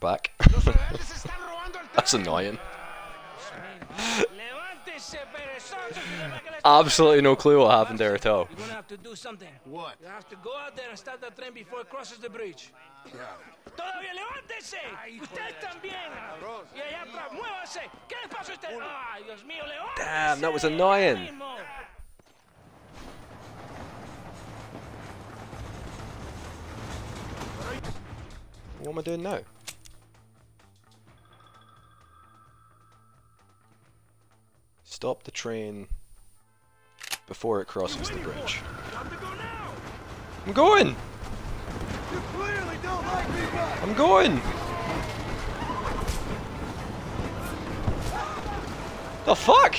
back. That's annoying. Absolutely no clue what happened there at all. You're gonna have to do something. What? You have to go out there and stop the train before it crosses the bridge. Todavía levántese. Usted también. Y allá atrás, muévase. ¿Qué les pasa a usted? Ay, Dios mío, levántese. Damn, that was annoying. What am I doing now? Stop the train before it crosses the bridge. I'm going! I'm going! The fuck?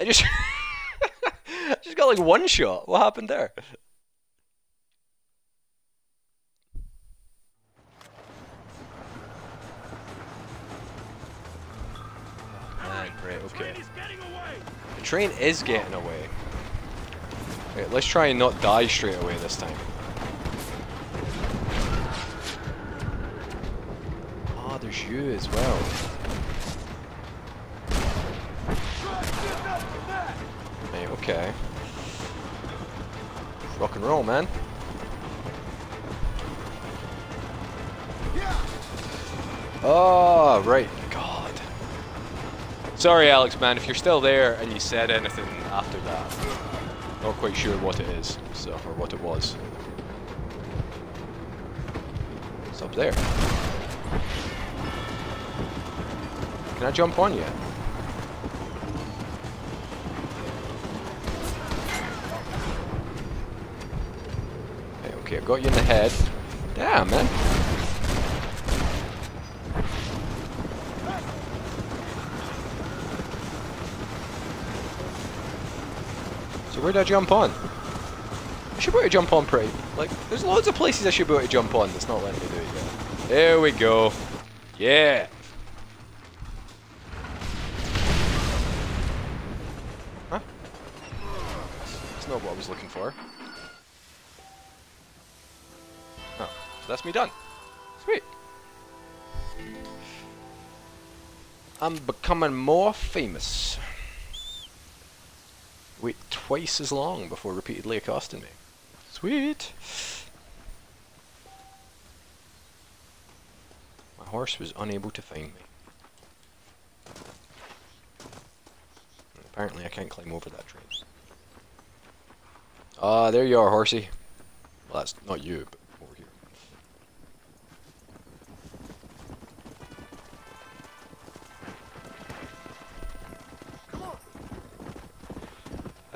I just just got like one shot. What happened there? Great, okay. The train is getting away. Wait, let's try and not die straight away this time. Ah, there's you as well. Right, okay. Rock and roll, man. Oh, right. Sorry, Alex, man, if you're still there and you said anything after that. Not quite sure what it is, so, or what it was. It's up there. Can I jump on yet? Okay, I got you in the head. Damn, man. So where did I jump on? I should be able to jump on pretty... Like, there's loads of places I should be able to jump on that's not letting me do it yet. There we go. Yeah. Huh? That's not what I was looking for. Oh, so that's me done. Sweet. I'm becoming more famous. Wait twice as long before repeatedly accosting me. Sweet. My horse was unable to find me. Apparently I can't climb over that train. Ah, there you are, horsey. Well, that's not you, but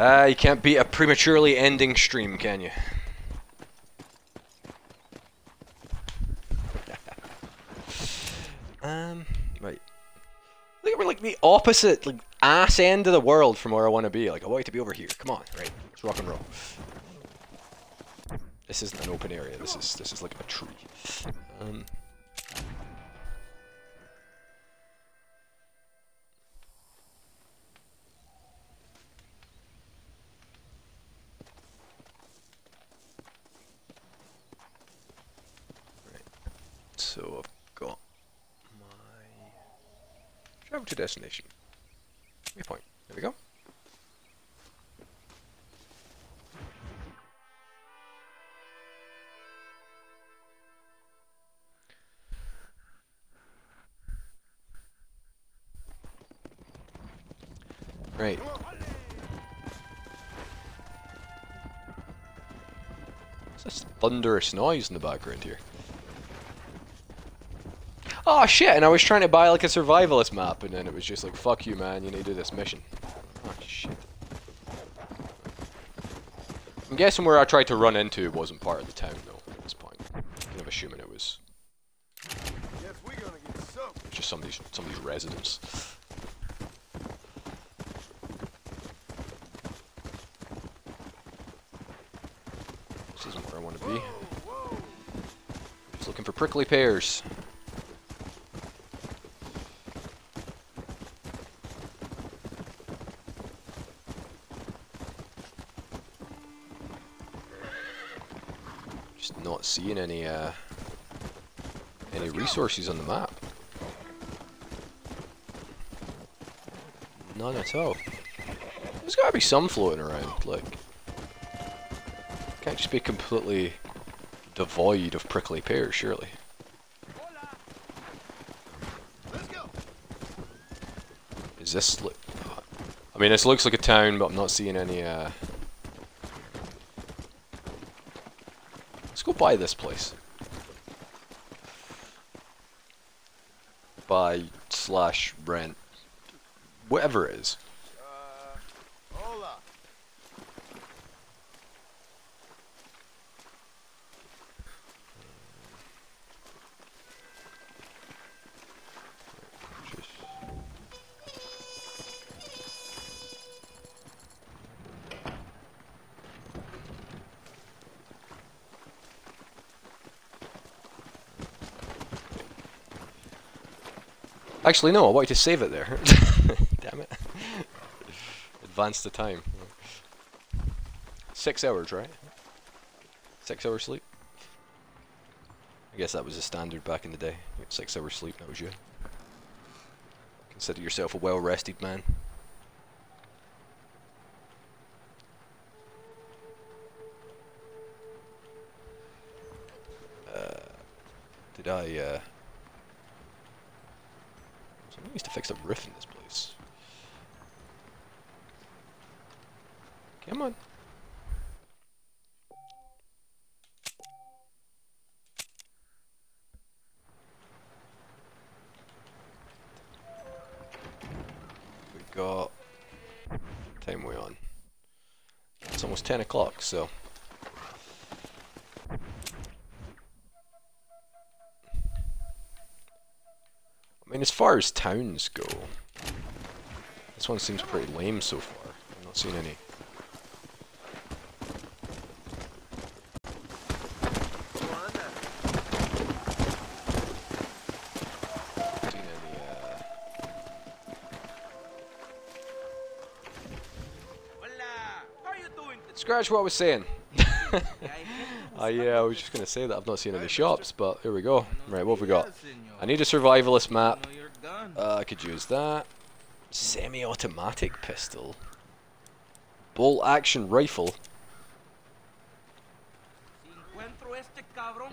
Ah, you can't beat a prematurely ending stream, can you? um, right. Look, we're like the opposite, like ass end of the world from where I want to be. Like I want you to be over here. Come on, right? Let's rock and roll. This isn't an open area. This is this is like a tree. Um. To destination. Waypoint. There we go. Right. What's this thunderous noise in the background here? Oh shit, and I was trying to buy like a survivalist map and then it was just like, fuck you man, you need to do this mission. Oh shit. I'm guessing where I tried to run into wasn't part of the town though, at this point. I'm assuming it was just somebody's somebody's residence. This isn't where I want to be. Just looking for prickly pears. Seeing any uh, any resources on the map. None at all. There's gotta be some floating around, like. Can't just be completely devoid of prickly pears, surely. Is this... Li I mean, this looks like a town, but I'm not seeing any, uh... Let's go buy this place. Buy slash rent. Whatever it is. Actually, no, I wanted to save it there. Damn it. Advance the time. Six hours, right? Six hours sleep? I guess that was a standard back in the day. Six hours sleep, that was you. Consider yourself a well rested man. Uh, did I, uh. Someone needs to fix the roof in this place. Come on. We got time we on. It's almost ten o'clock, so mean as far as towns go, this one seems pretty lame so far. I'm not seeing any? Scratch what I was saying. Uh, yeah, I was just gonna say that I've not seen any shops, but here we go. Right, what have we got? I need a survivalist map. know you're done. Uh, I could use that. Semi-automatic pistol. Bolt action rifle.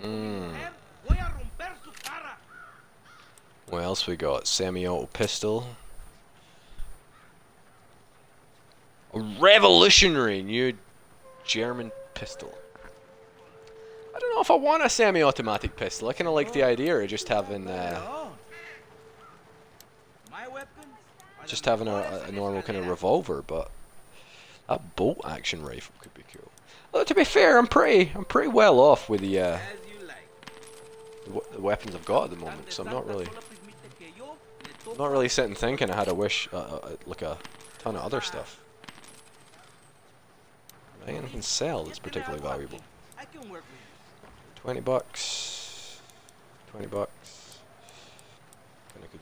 Mm. What else we got? Semi-auto pistol. A revolutionary new German pistol. I don't know if I want a semi-automatic pistol. I kind of like the idea of just having, uh, Perdón. My weapons are just having a, a normal kind of revolver, but that bolt action rifle could be cool. Although to be fair, I'm pretty, I'm pretty well off with the, uh, the, weapons I've got at the moment, so I'm not really, not really sitting thinking I had a wish, uh, uh, uh, like a ton of other stuff. I think anything sell that's particularly valuable. I can work with 20 bucks. 20 bucks.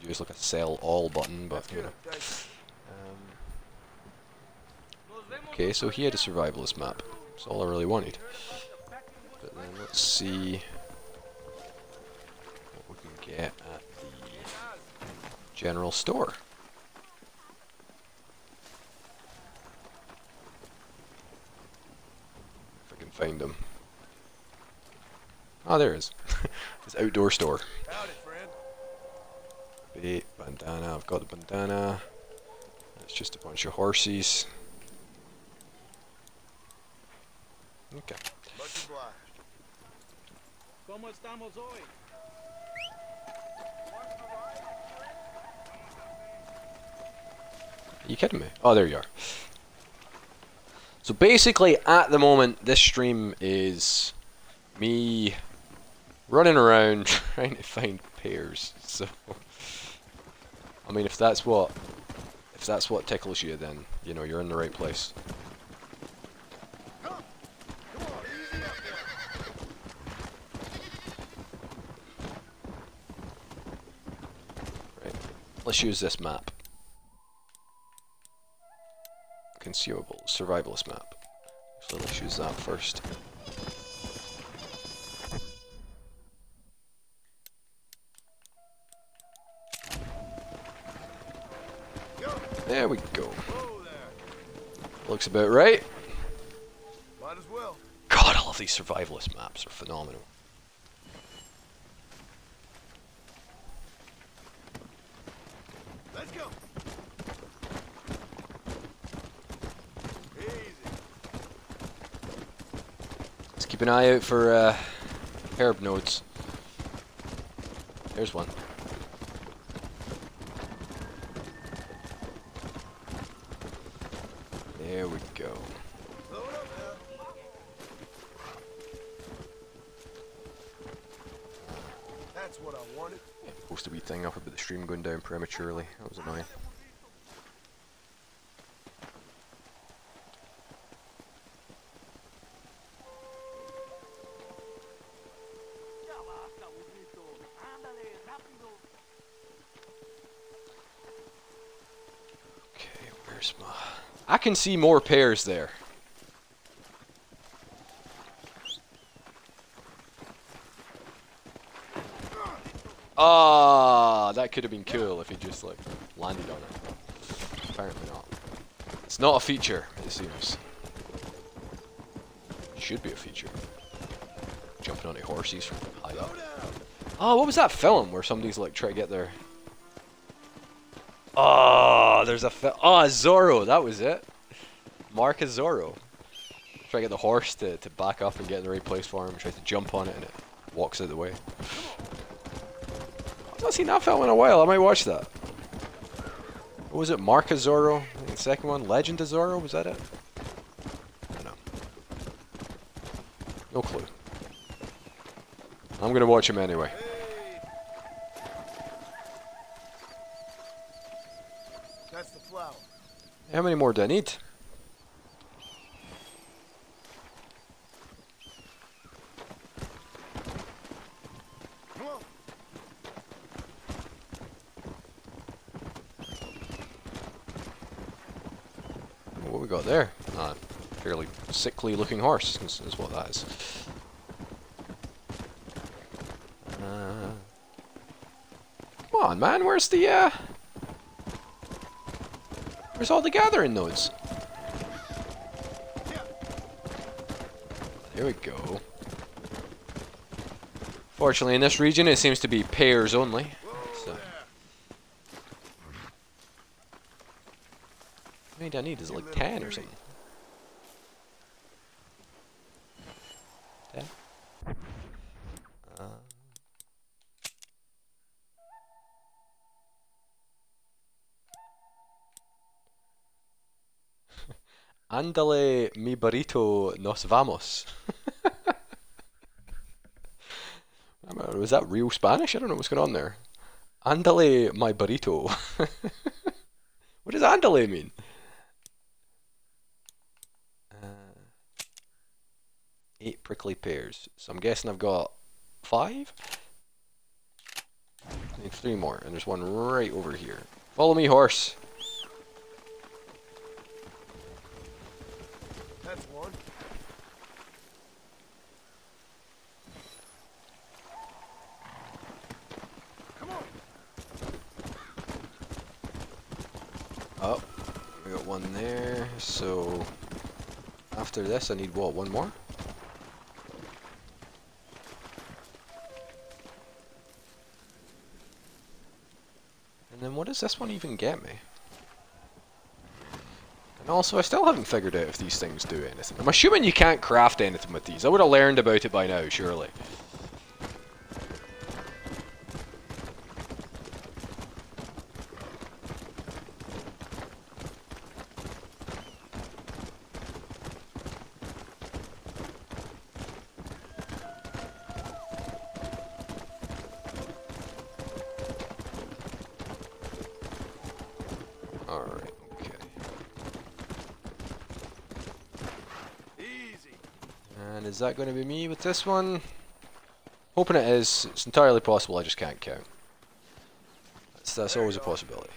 And I could use like a sell all button, but you know. Um, you. Nos vemos okay, so he had a survivalist map. That's all I really wanted. But then let's see what we can get at the general store. If I can find them. Oh, there is. it's outdoor store. Bait, bandana, I've got the bandana. It's just a bunch of horses. Okay. ¿Cómo estamos hoy? Are you kidding me? Oh, there you are. So basically, at the moment, this stream is me running around trying to find pears. So, I mean, if that's what if that's what tickles you, then you know you're in the right place. Right. Let's use this map. Consumable survivalist map. So let's use that first. There we go. Looks about right. Might as well. God, all love these survivalist maps. They're phenomenal. Let's go. Easy. Let's keep an eye out for uh, herb nodes. There's one. There we go. Load up now. That's what I wanted. Post a wee thing up about the stream going down prematurely. That was annoying. Okay, where's my... I can see more pears there. Ah, that could have been cool if he just like landed on it. Apparently not. It's not a feature, it seems. Should be a feature. Jumping onto horses from high up. Oh, what was that film where somebody's like trying to get their? Oh, there's a film. Oh, ah, Zorro, that was it. Mask of Zorro. Try to get the horse to, to back up and get in the right place for him. Tries to jump on it and it walks out of the way. I've not seen that film in a while. I might watch that. What was it? Mask of Zorro? The second one. Legend of Zorro? Was that it? I don't know. No clue. I'm gonna watch him anyway. That's the flower. How many more do I need? Come on. What we got there? Ah, fairly sickly looking horse is, is what that is. Uh, come on, man, where's the, uh... Where's all the gathering nodes? There we go. Fortunately, in this region, it seems to be pears only. So. I need? Is like 10 or something? Ándale, mi burrito, nos vamos. I Was that real Spanish? I don't know what's going on there. Ándale, my burrito. what does ándale mean? Uh, eight prickly pears. So I'm guessing I've got five? Need three more, and there's one right over here. Follow me, horse. That's one. Come on. Oh, we got one there. So after this, I need what? One more? And then what does this one even get me? And also, I still haven't figured out if these things do anything. I'm assuming you can't craft anything with these. I would have learned about it by now, surely. Is that going to be me with this one? Hoping it is. It's entirely possible, I just can't count. That's, that's always a possibility.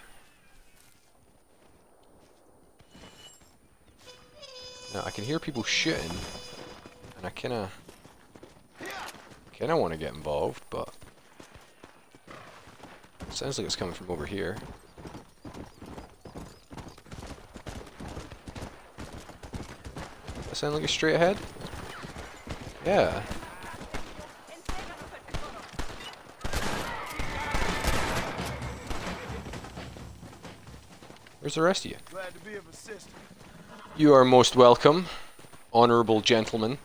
Now, I can hear people shooting, and I kinda... Kinda wanna get involved, but... Sounds like it's coming from over here. That sound like it's straight ahead? Yeah. Where's the rest of you? Glad to be of. You are most welcome, honorable gentleman.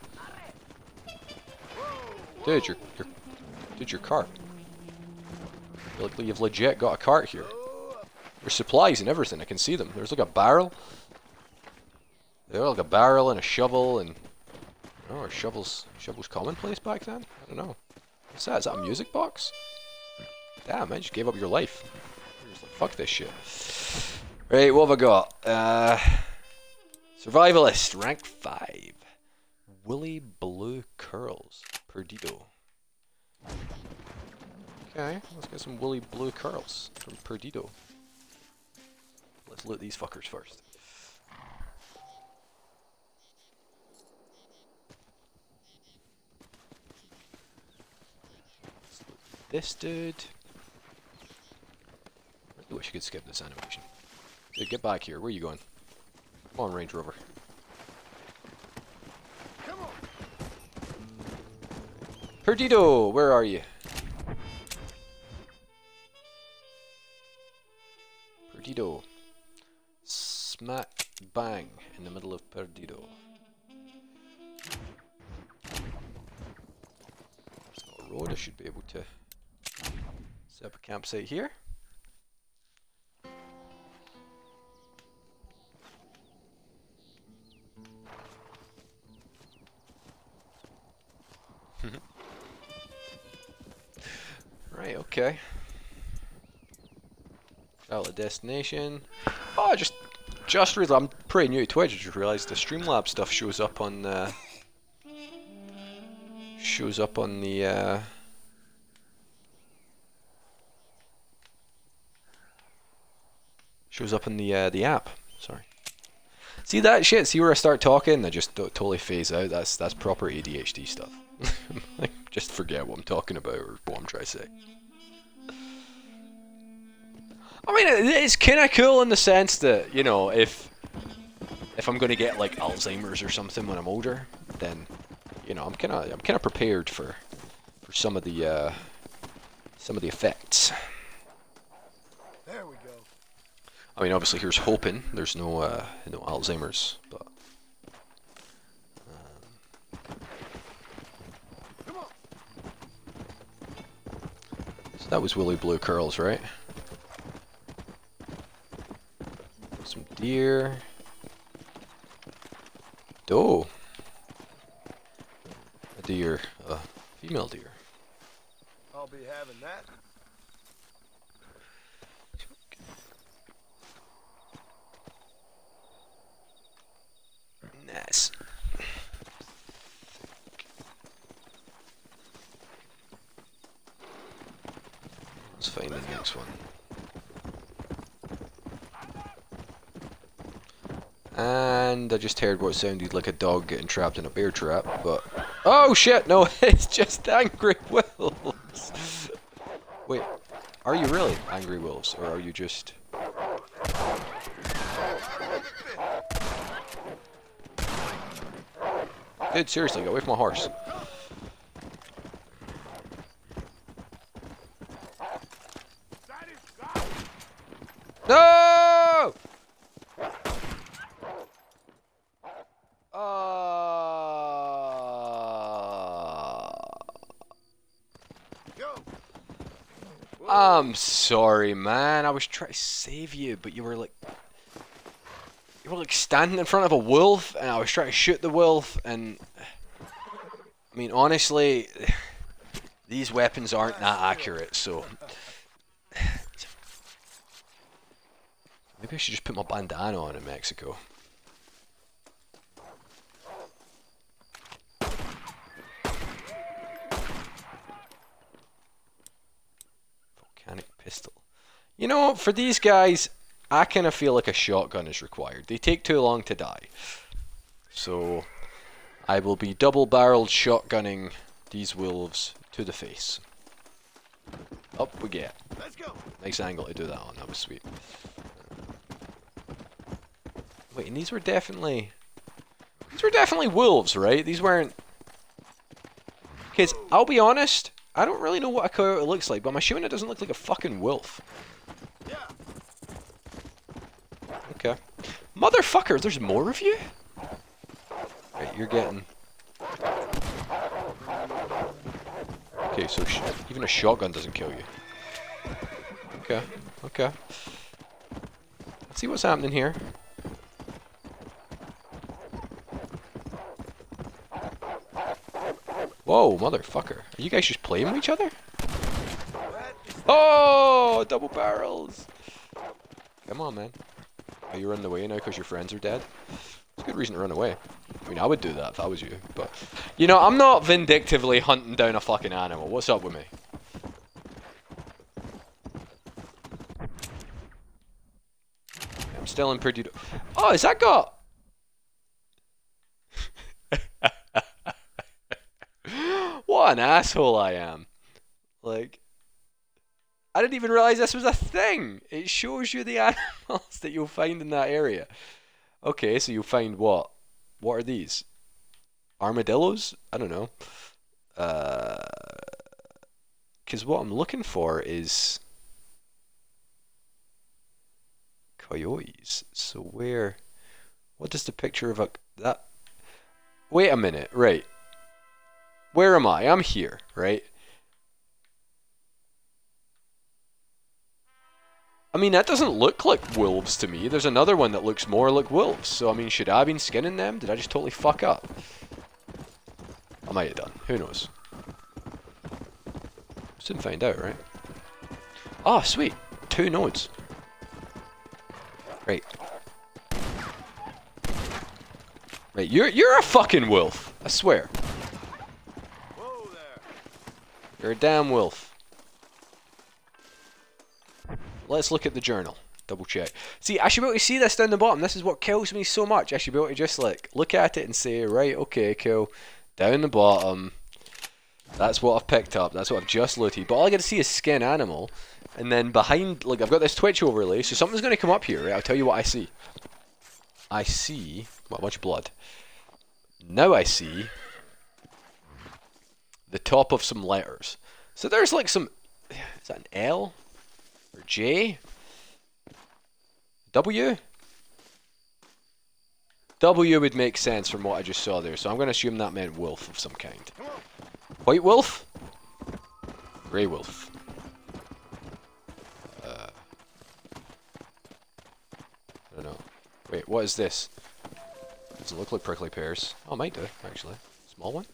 Dude, your, your, dude, your cart. You look like you've legit got a cart here. There's supplies and everything. I can see them. There's like a barrel. There's like a barrel and a shovel and. Oh, shovels shovels commonplace back then? I don't know. What's that? Is that a music box? Damn, you just gave up your life. Like, fuck this shit. Right, what have I got? Uh, survivalist, rank 5. Willy Blue Curls, Perdido. Okay, let's get some Willy Blue Curls from Perdido. Let's loot these fuckers first. This dude. I wish I could skip this animation. Dude, get back here. Where are you going? Come on, Range Rover. Come on. Perdido, where are you? Perdido. Smack bang in the middle of Perdido. Road, I should be able to set up a campsite here. Right, okay. Outlet destination. Oh, I just just realized I'm pretty new to Twitch. I just realized the Streamlabs stuff shows up on uh, shows up on the uh, shows up in the uh, the app. Sorry. See that shit? See where I start talking? I just to- totally phase out. That's that's proper ADHD stuff. just forget what I'm talking about or what I'm trying to say. I mean, it's kind of cool in the sense that you know, if if I'm gonna get like Alzheimer's or something when I'm older, then you know, I'm kind of I'm kind of prepared for for some of the uh, some of the effects. I mean, obviously, here's hoping there's no uh, no Alzheimer's, but on. so that was Willy Blue Curls, right? Some deer. Doe. A deer, a female deer. I'll be having that. Nice. Let's find the next one. And I just heard what sounded like a dog getting trapped in a bear trap, but... Oh shit, no, it's just Angry Wolves! Wait, are you really Angry Wolves, or are you just... Dude, seriously, get away from my horse. No! Uh... Go. I'm sorry, man. I was trying to save you, but you were like... You were like standing in front of a wolf, and I was trying to shoot the wolf, and... I mean, honestly, these weapons aren't that accurate, so... Maybe I should just put my bandana on in Mexico. Volcanic pistol. You know, for these guys, I kind of feel like a shotgun is required. They take too long to die. So, I will be double-barreled shotgunning these wolves to the face. Up we get. Let's go. Nice angle to do that on. That was sweet. Wait, and these were definitely... These were definitely wolves, right? These weren't... Kids, I'll be honest, I don't really know what a coyote looks like, but I'm assuming it doesn't look like a fucking wolf. Okay. Motherfucker, there's more of you? Right, you're getting... Okay, so even a shotgun doesn't kill you. Okay, okay. Let's see what's happening here. Whoa, motherfucker. Are you guys just playing with each other? Oh, double barrels. Come on, man. Are you running away now because your friends are dead? It's a good reason to run away. I mean, I would do that if I was you, but... You know, I'm not vindictively hunting down a fucking animal. What's up with me? I'm still in pretty... Oh, has that got... what an asshole I am. Like... I didn't even realize this was a thing. It shows you the animals that you'll find in that area. Okay, so you'll find what? What are these? Armadillos? I don't know. Because uh, what I'm looking for is coyotes. So where? What does the picture of a that? Wait a minute. Right. Where am I? I'm here. Right. I mean, that doesn't look like wolves to me. There's another one that looks more like wolves. So, I mean, should I have been skinning them? Did I just totally fuck up? I might have done. Who knows? Soon find out, right? Ah, oh, sweet. Two nodes. Right. Right, you're you're a fucking wolf. I swear. You're a damn wolf. Let's look at the journal. Double check. See, I should be able to see this down the bottom. This is what kills me so much. I should be able to just like look at it and say, right, okay, cool. Down the bottom. That's what I've picked up. That's what I've just looted. But all I get to see is skin animal. And then behind, like, I've got this Twitch overlay. So something's going to come up here, right? I'll tell you what I see. I see, well, much blood. Now I see the top of some letters. So there's like some, is that an L? Or J? W? W would make sense from what I just saw there, so I'm going to assume that meant wolf of some kind. White wolf? Grey wolf. Uh, I don't know. Wait, what is this? Doesn't look like prickly pears. Oh, might do, actually. Small one?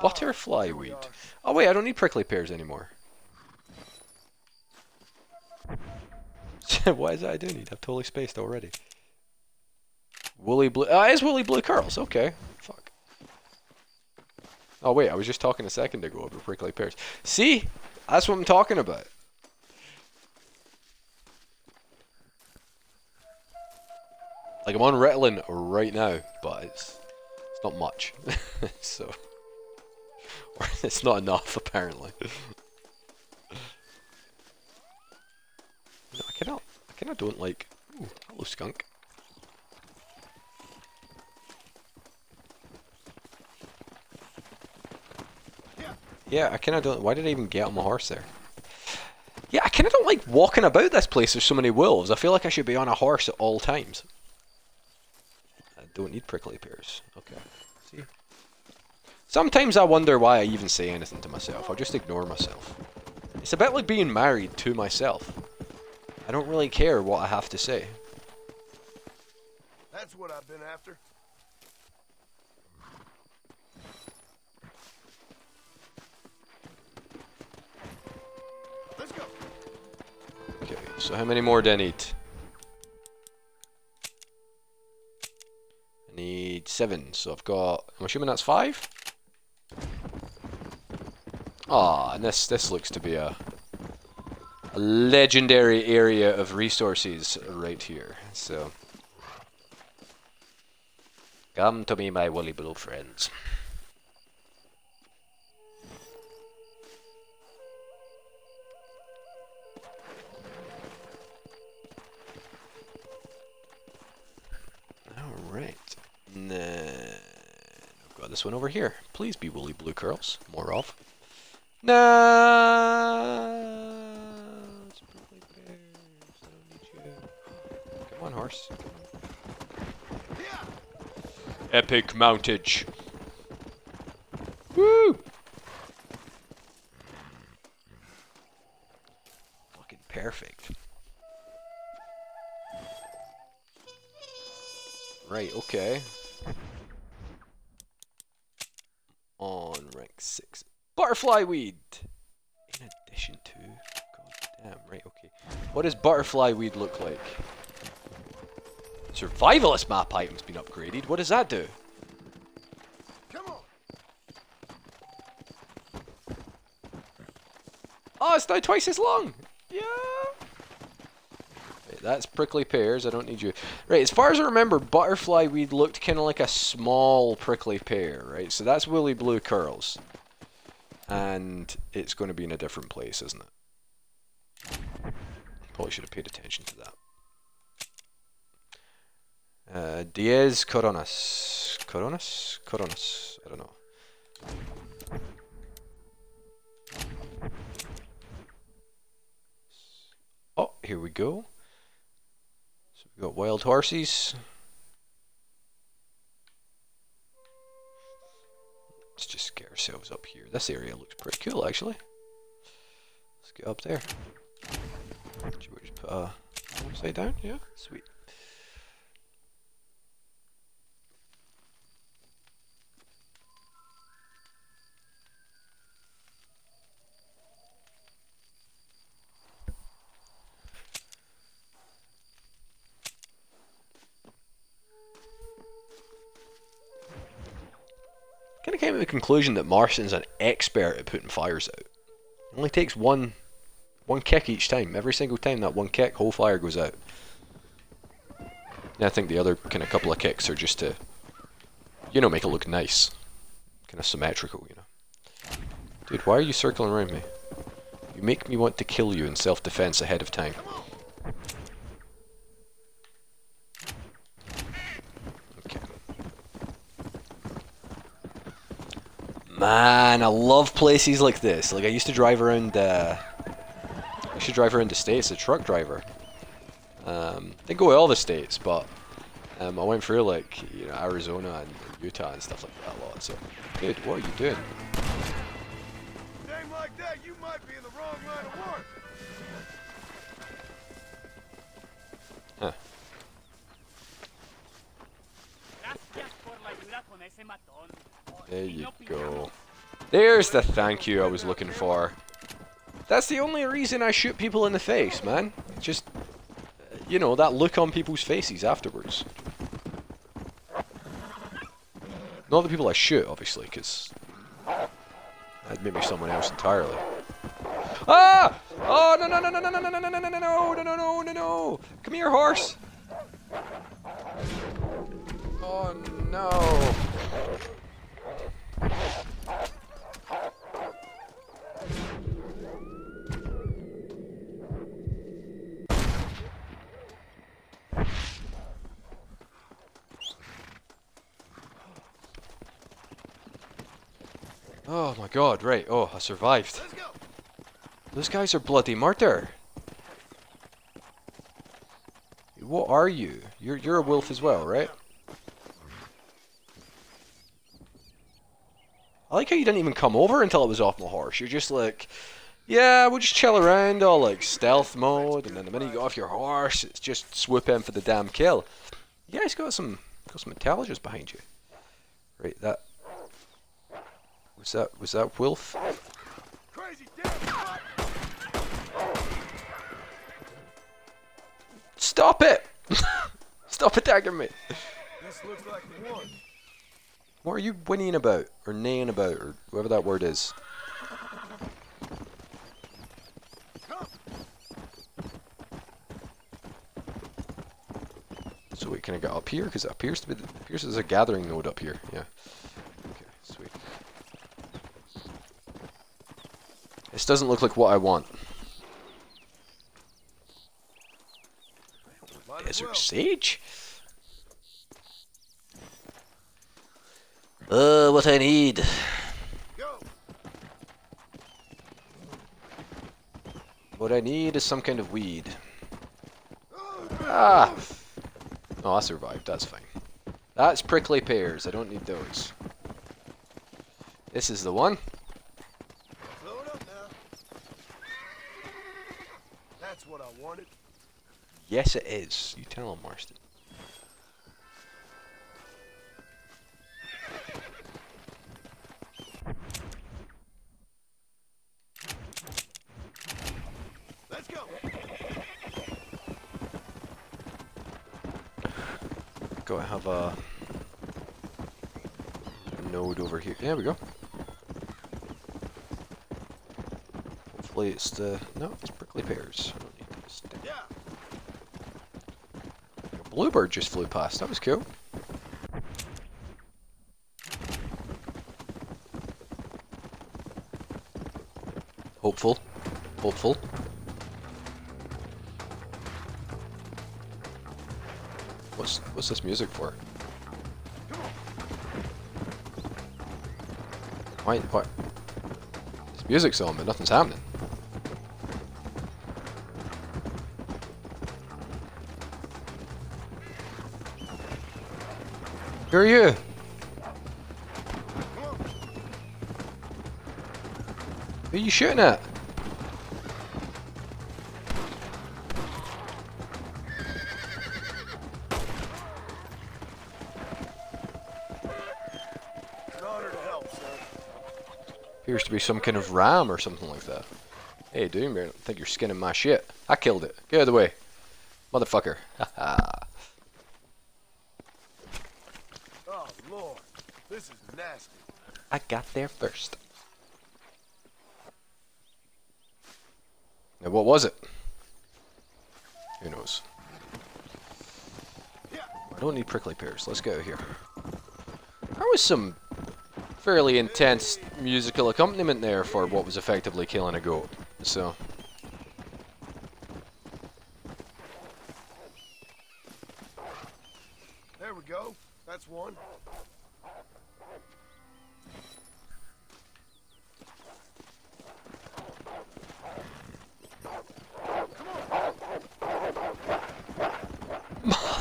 Butterfly weed. Oh wait, I don't need prickly pears anymore. Why is that I do need? I've totally spaced already. Woolly blue. Ah, uh, it's woolly blue curls. Okay. Fuck. Oh wait, I was just talking a second ago about prickly pears. See, that's what I'm talking about. Like I'm on Ritalin right now, but it's it's not much. so or it's not enough apparently. no, I cannot I cannot don't like Ooh, hello skunk. Yeah, I kind of don't. Why did I even get on my horse there? Yeah, I kind of don't like walking about this place. There's so many wolves. I feel like I should be on a horse at all times. I don't need prickly pears. Okay. See? Sometimes I wonder why I even say anything to myself. I'll just ignore myself. It's a bit like being married to myself. I don't really care what I have to say. That's what I've been after. okay So how many more do I need? I need seven, so I've got... I'm assuming that's five? Ah, and this, this looks to be a legendary area of resources right here, so... Come to me, my woolly blue friends. All right, got this one over here. Please be woolly blue curls. More of. No. Come on, horse. Epic mountage. Woo! Fucking perfect. Right, okay. On rank 6. Butterfly weed! In addition to... God damn, right, okay. What does butterfly weed look like? Survivalist map item's been upgraded. What does that do? Come on. Oh, it's now twice as long! Yeah! Right, that's prickly pears. I don't need you. Right, as far as I remember, butterfly weed looked kind of like a small prickly pear, right? So that's woolly blue curls. And it's going to be in a different place, isn't it? Probably should have paid attention to that. Uh, Diez Coronas. Coronas? Coronas. I don't know. Oh, here we go. So we got wild horses. Let's just get ourselves up here. This area looks pretty cool, actually. Let's get up there. Should we just put a upside down? Yeah, sweet. Conclusion that Marston's an expert at putting fires out. It only takes one one kick each time. Every single time that one kick, whole fire goes out. And I think the other kind of couple of kicks are just to, you know, make it look nice. Kind of symmetrical, you know. Dude, why are you circling around me? You make me want to kill you in self-defense ahead of time. Okay. Man, I love places like this. Like I used to drive around. Uh, I used to drive around the states, a truck driver. Um, didn't go to all the states, but um, I went through like you know Arizona and Utah and stuff like that a lot. So, dude, what are you doing? Name like that, you might be in the wrong line of work. Huh. Gracias por la ayuda con ese matón. There you go. There's the thank you I was looking for. That's the only reason I shoot people in the face, man. Just, uh, you know, that look on people's faces afterwards. Not the people I shoot, obviously, because that'd make me someone else entirely. Ah! Oh no no no no no no no no no no no no no no no no no! Come here, horse! Oh no! Oh my god, right. Oh, I survived. Let's go. Those guys are bloody murder. What are you? You're you're a wolf as well, right? I like how you didn't even come over until I was off my horse. You're just like, yeah, we'll just chill around all like stealth mode, and then the minute you get off your horse, it's just swoop in for the damn kill. Yeah, You guys got some got some intelligence behind you. Right, that was that was that wolf? Crazy. Stop it! Stop attacking me! Like. What are you whinnying about, or neighing about, or whatever that word is? So wait, can I get up here? Because it appears to be, appears there's a gathering node up here. Yeah. Okay, sweet. This doesn't look like what I want. Desert sage? Uh, what I need. What I need is some kind of weed. Ah! Oh, I survived. That's fine. That's prickly pears. I don't need those. This is the one. Blow it up now. That's what I wanted. Yes, it is. You tell him, Marston. Let's go. Go have a node over here. There we go. It's the no, it's prickly pears. Yeah. A bluebird just flew past. That was cool. Hopeful. Hopeful. What's what's this music for? Why what? This music's on, but nothing's happening. Who are you? Who are you shooting at? Appears to be some kind of ram or something like that. Hey, dude, I think you're skinning my shit. I killed it. Get out of the way. Motherfucker. Haha. Oh, Lord. This is nasty. I got there first. Now, what was it? Who knows? I don't need prickly pears. Let's go here. There was some fairly intense musical accompaniment there for what was effectively killing a goat. So, There we go. That's one.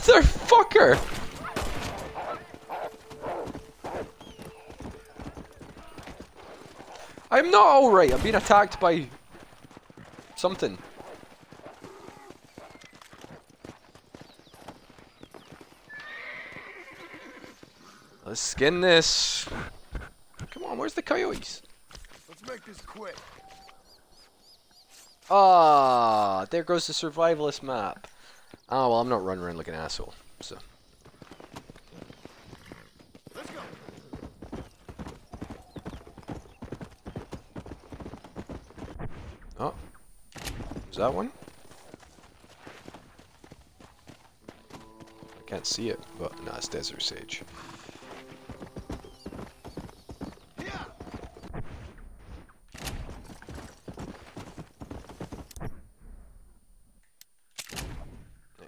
motherfucker! I'm not alright. I'm being attacked by something. Let's skin this. Come on, where's the coyotes? Let's make this quick. Ah, there goes the survivalist map. Oh, well, I'm not running around like an asshole, so. Let's go. Oh. Is that one? I can't see it, but no, it's Desert Sage.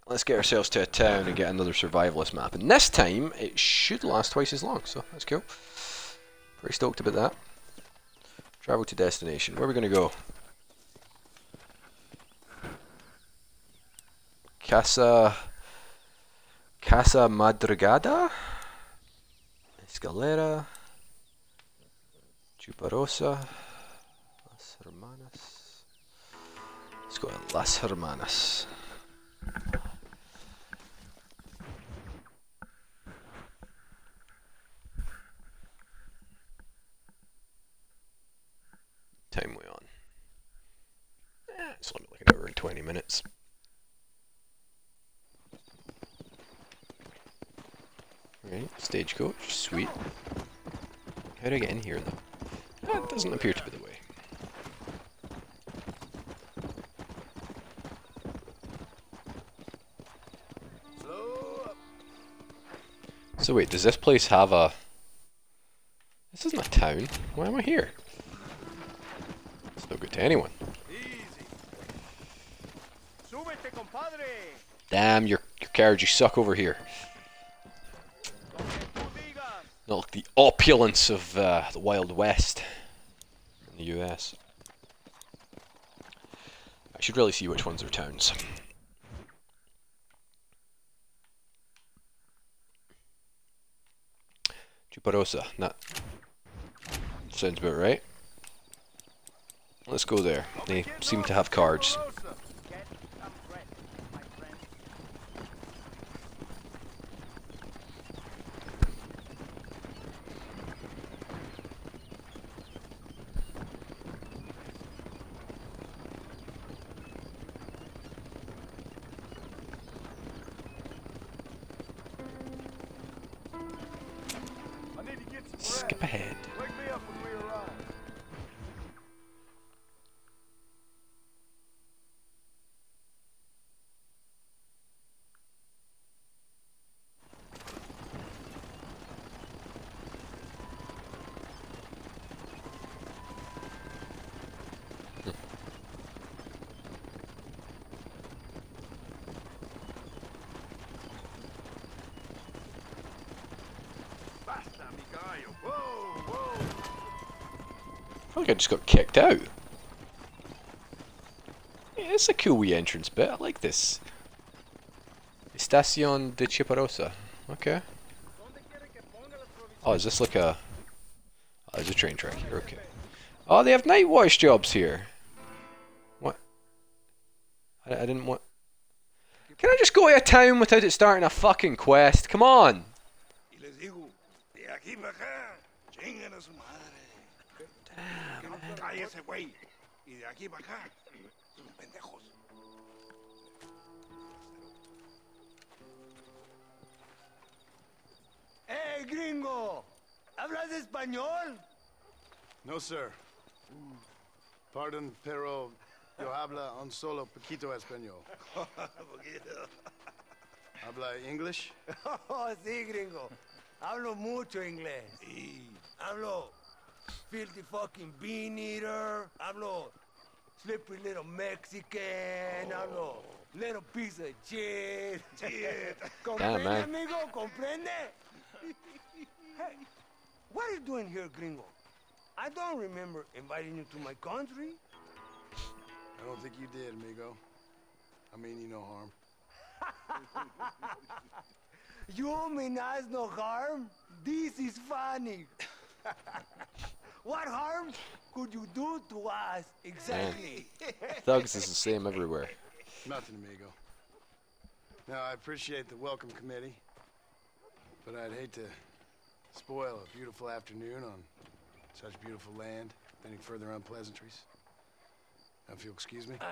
Let's get ourselves to a town and get another survivalist map. And this time, it should last twice as long, so that's cool. Pretty stoked about that. Travel to destination. Where are we going to go? Casa... Casa Madrugada? Escalera... Chuparosa... Las Hermanas... Let's go Las Hermanas. time we on? Eh, it's only like an hour and 20 minutes. Right, stagecoach, sweet. How do I get in here though? That doesn't appear to be the way. Slow up. So wait, does this place have a... This isn't a town. Why am I here? It's no good to anyone. Damn, your, your carriage, you suck over here. Not like the opulence of uh, the Wild West in the US. I should really see which ones are towns. Chuparosa, that sounds about right. Let's go there. They seem to have cards. Like I just got kicked out. Yeah, it's a cool wee entrance bit. I like this. Estación de Chuparosa. Okay. Oh, is this like a... Oh, there's a train track here. Okay. Oh, they have night watch jobs here. What? I, I didn't want... Can I just go to a town without it starting a fucking quest? Come on! Cállese, güey. Y de aquí para acá, sus pendejos. ¡Eh, gringo! ¿Hablas español? No, sir. Pardon, pero yo habla un solo poquito español. Habla English? Oh, sí, gringo. Hablo mucho inglés. Hablo filthy fucking bean eater. Hablo slippery little Mexican. Hablo little piece of shit. ¿Comprende, man. amigo? ¿Comprende? hey, what are you doing here, gringo? I don't remember inviting you to my country. I don't think you did, amigo. I mean you no harm. You mean us no harm? This is funny. what harm could you do to us exactly? Eh. Thugs is the same everywhere. Nothing, amigo. Now, I appreciate the welcome committee, but I'd hate to spoil a beautiful afternoon on such beautiful land, with any further unpleasantries. Now, if you'll excuse me. Uh,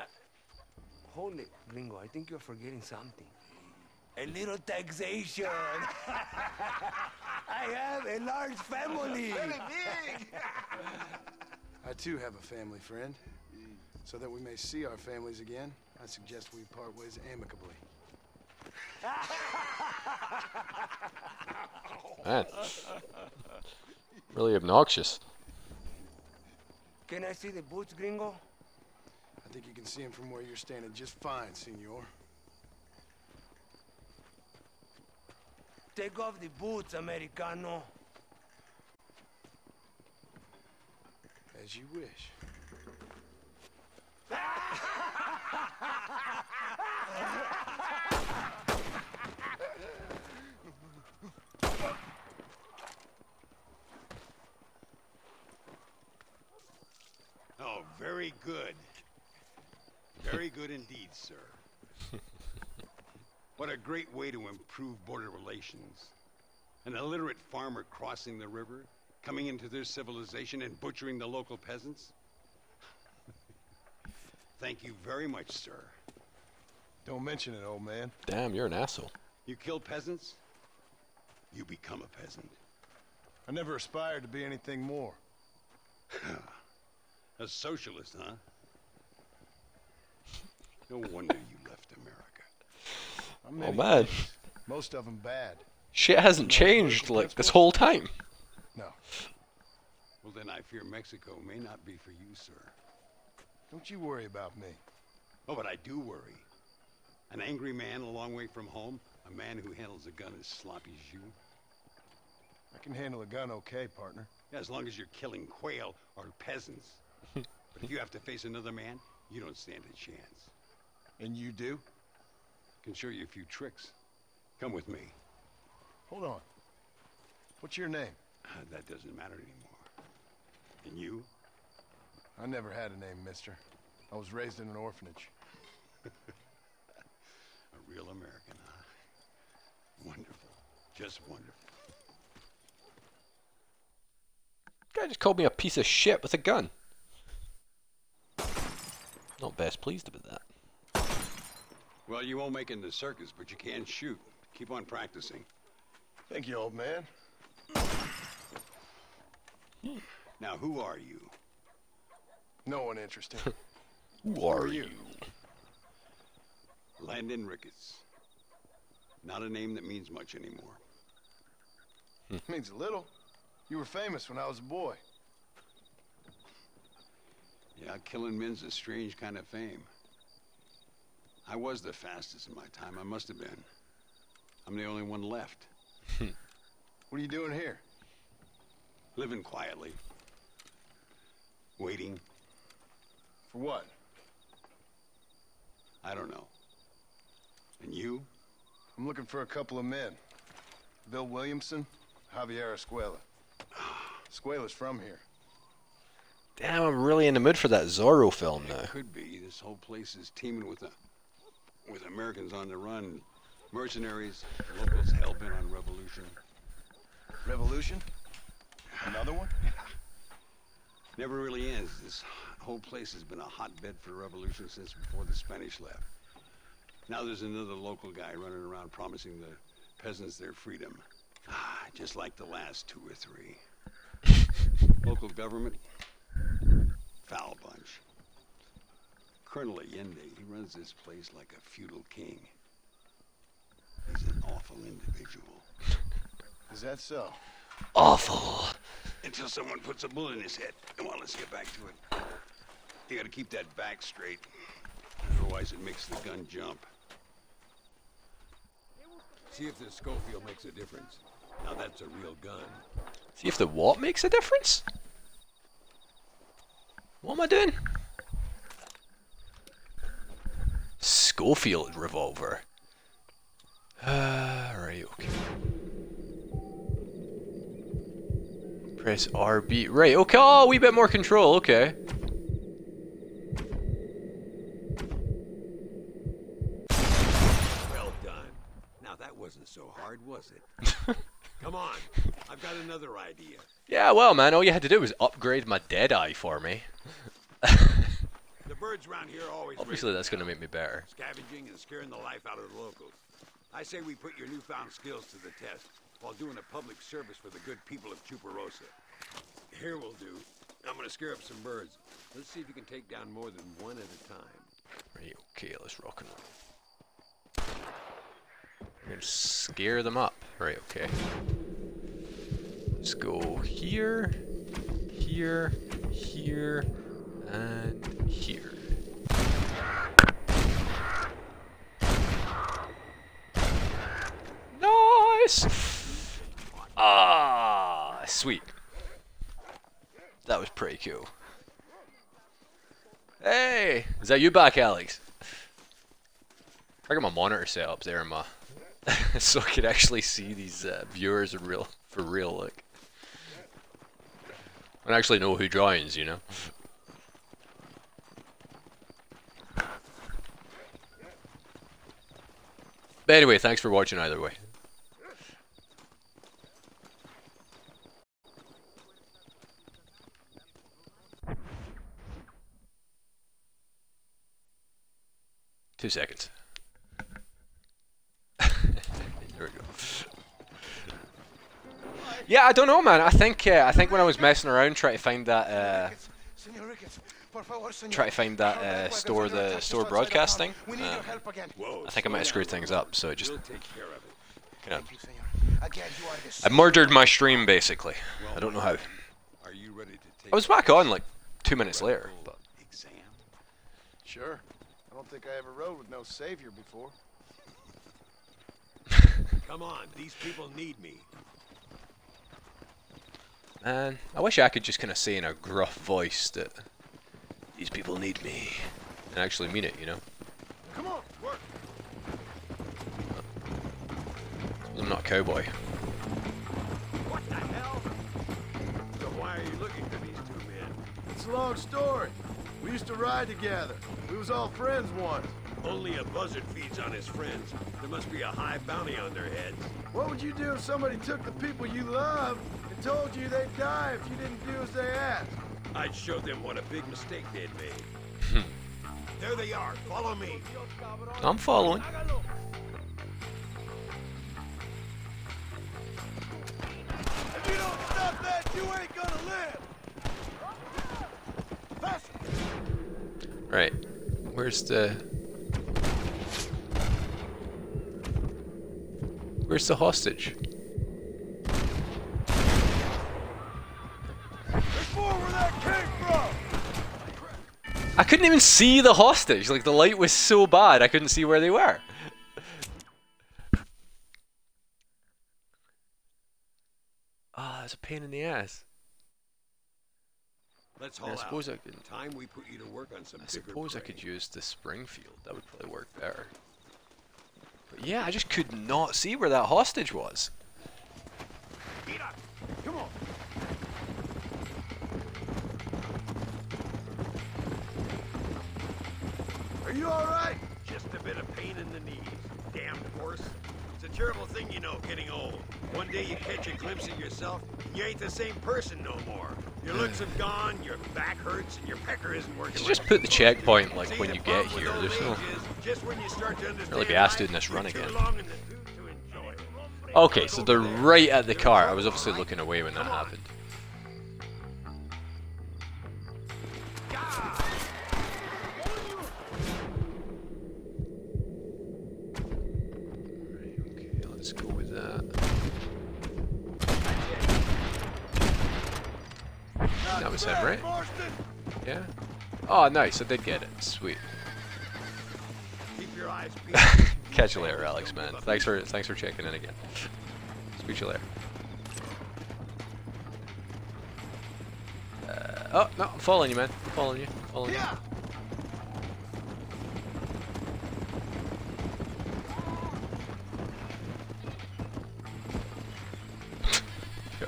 hold it, gringo. I think you're forgetting something. A little taxation. I have a large family. Very big. I too have a family friend. So that we may see our families again, I suggest we part ways amicably. Man. Really obnoxious. Can I see the boots, gringo? I think you can see him from where you're standing just fine, senor. Take off the boots, Americano. As you wish. Oh, very good. Very good indeed, sir. What a great way to improve border relations. An illiterate farmer crossing the river, coming into their civilization and butchering the local peasants? Thank you very much, sir. Don't mention it, old man. Damn, you're an asshole. You kill peasants, you become a peasant. I never aspired to be anything more. A socialist, huh? No wonder you left America. I'm Oh many man. things, Most of them bad. Shit hasn't changed like this whole time. No. Well, then I fear Mexico may not be for you, sir. Don't you worry about me. Oh, but I do worry. An angry man a long way from home, a man who handles a gun as sloppy as you. I can handle a gun okay, partner. Yeah, as long as you're killing quail or peasants. but if you have to face another man, you don't stand a chance. And you do? Can show you a few tricks. Come with me. Hold on. What's your name? Uh, that doesn't matter anymore. And you? I never had a name, mister. I was raised in an orphanage. A real American, huh? Wonderful. Just wonderful. Guy just called me a piece of shit with a gun. Not best pleased about that. Well, you won't make it in the circus, but you can shoot. Keep on practicing. Thank you, old man. Now, who are you? No one interesting. Who are you? you? Landon Ricketts. Not a name that means much anymore. Means a little. You were famous when I was a boy. Yeah, killing men's a strange kind of fame. I was the fastest in my time. I must have been. I'm the only one left. Hmm. What are you doing here? Living quietly. Waiting. For what? I don't know. And you? I'm looking for a couple of men. Bill Williamson, Javier Escuela. Escuela's from here. Damn, I'm really in the mood for that Zorro film now. Could be. This whole place is teeming with a, with Americans on the run, mercenaries, locals hell bent on revolution. Revolution? Another one? Never really ends. This whole place has been a hotbed for revolution since before the Spanish left. Now there's another local guy running around promising the peasants their freedom. Ah, just like the last two or three. local government, foul bunch. Colonel Allende, he runs this place like a feudal king. He's an awful individual. Is that so? Awful. Until someone puts a bullet in his head. Come on, let's get back to it. You gotta keep that back straight. Otherwise it makes the gun jump. See if the Schofield makes a difference. Now that's a real gun. See if the what makes a difference? What am I doing? Schofield revolver. Uh, right, okay. Press RB. Right, okay. Oh, a wee bit more control, okay. Well done. Now that wasn't so hard, was it? Come on. I've got another idea. Yeah, well, man, all you had to do was upgrade my dead eye for me. Birds around here always Obviously, that's going to make me better. scavenging and scaring the life out of the locals. I say we put your newfound skills to the test while doing a public service for the good people of Chuparosa. Here we'll do. I'm gonna scare up some birds. Let's see if you can take down more than one at a time. Right, okay, let's rock and roll. We're gonna scare them up. Right, okay. Let's go here, here, here, and here. Nice! Ah, sweet. That was pretty cool. Hey, is that you back, Alex? I got my monitor set up there, in my so I could actually see these uh, viewers in real for real. Like, and actually know who joins. You know. But anyway, thanks for watching either way. Two seconds. there we go. Yeah, I don't know, man. I think uh, I think when I was messing around trying to find that uh, Senor Ricketts, por favor, senor. try to find that uh, store the store just outside of broadcasting. town? We need your help again. Whoa, I think I might have screwed things up, so just We'll take care of it. kind of Thank you, senor. Again, you are the I murdered my stream basically. I don't know how. Are you ready to take I was back on like two minutes later, but? Sure. I don't think I ever rode with no savior before. Come on, these people need me. Man, I wish I could just kind of say in a gruff voice that these people need me and actually mean it, you know? Come on, work. I'm not a cowboy. What the hell? So why are you looking for these two men? It's a long story. We used to ride together. We was all friends once. Only a buzzard feeds on his friends. There must be a high bounty on their heads. What would you do if somebody took the people you love and told you they'd die if you didn't do as they asked? I'd show them what a big mistake they'd made. there they are. Follow me. I'm following. If you don't stop that, you ain't gonna live. Faster. Right. Where's the... Where's the hostage? Before where that came from. I couldn't even see the hostage. Like, the light was so bad, I couldn't see where they were. Ah, it's a pain in the ass. Let's haul I suppose out. I could- Time we put you to work on some I suppose I could use the Springfield. That would probably work better. But yeah, I just could not see where that hostage was. Come on. Are you all right? Just a bit of pain in the knees. Damned horse. It's a terrible thing, you know, getting old. One day you catch a glimpse of yourself, and you ain't the same person no more. Your looks have gone, your back hurts, and your pecker isn't working. So like just put the checkpoint, like, when you get here. There's no- age is Just when you start to understand Really be asked doing this run again. long in the tooth to enjoy it. Okay, so they're right at the car. I was obviously looking away when that happened. Was right? Yeah? Oh, nice. I did get it. Sweet. Catch you later, Alex, man. Thanks for thanks for checking in again. Speak to you later. Uh, oh, no, I'm following you, man. I'm following you. I'm following you.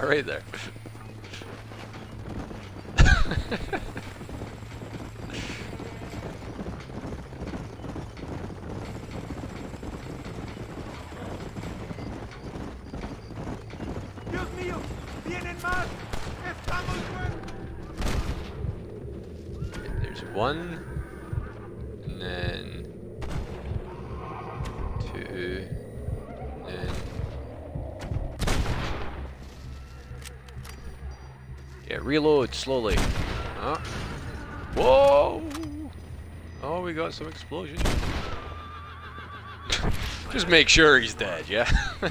Right there. There's one, yeah, reload slowly. Huh? Whoa! Oh, we got some explosions. Just make sure he's dead, yeah.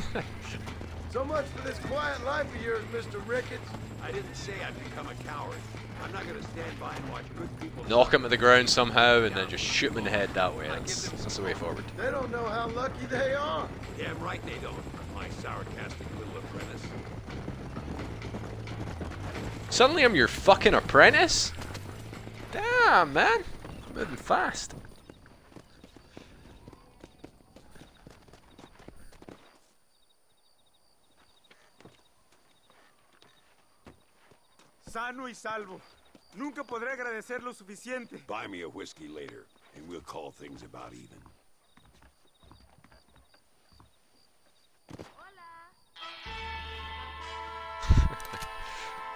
So much for this quiet life of yours, Mr. Ricketts. I didn't say I'd become a coward. I'm not gonna stand by and watch good people. Knock him to the ground somehow, and then just shoot him in the head that way. That's, that's the way forward. They don't know how lucky they are. Damn right they don't. My sarcastic little apprentice. Suddenly I'm your fucking apprentice? Damn, man. I'm moving fast. Sano y salvo. Nunca podré agradecer lo suficiente. Buy me a whiskey later, and we'll call things about even.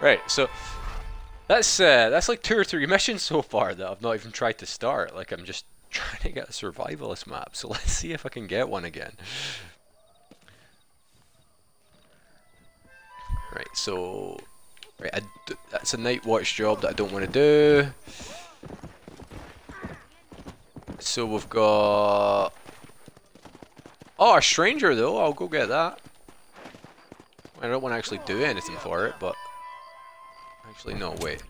Right, so that's uh, that's like two or three missions so far that I've not even tried to start. Like I'm just trying to get a survivalist map. So let's see if I can get one again. Right, so right, I d that's a night watch job that I don't want to do. So we've got oh a stranger though. I'll go get that. I don't want to actually do anything for it, but actually no. Wait,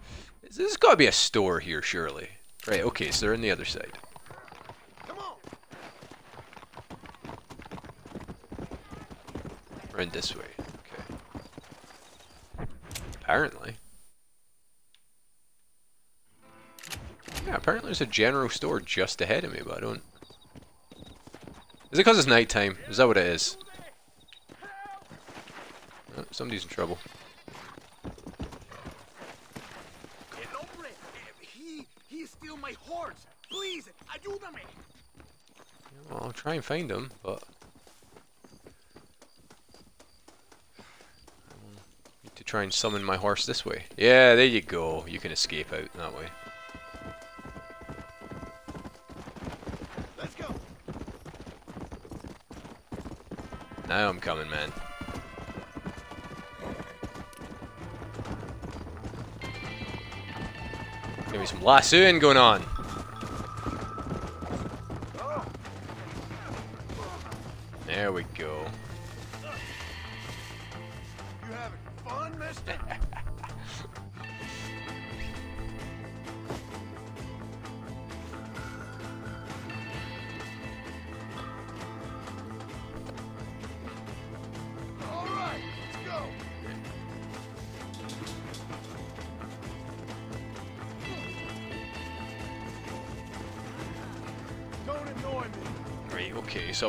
this has got to be a store here, surely. Right. Okay, so they're on the other side. Come on. Around this way. Okay. Apparently. Yeah, apparently there's a general store just ahead of me, but I don't... Is it because it's nighttime? Is that what it is? Oh, somebody's in trouble. El hombre, eh, he, he stole my horse. Please, ayúdame. Well, I'll try and find them, but... Need to try and summon my horse this way. Yeah, there you go. You can escape out that way. Let's go. Now I'm coming, man. Give me some lassoing going on.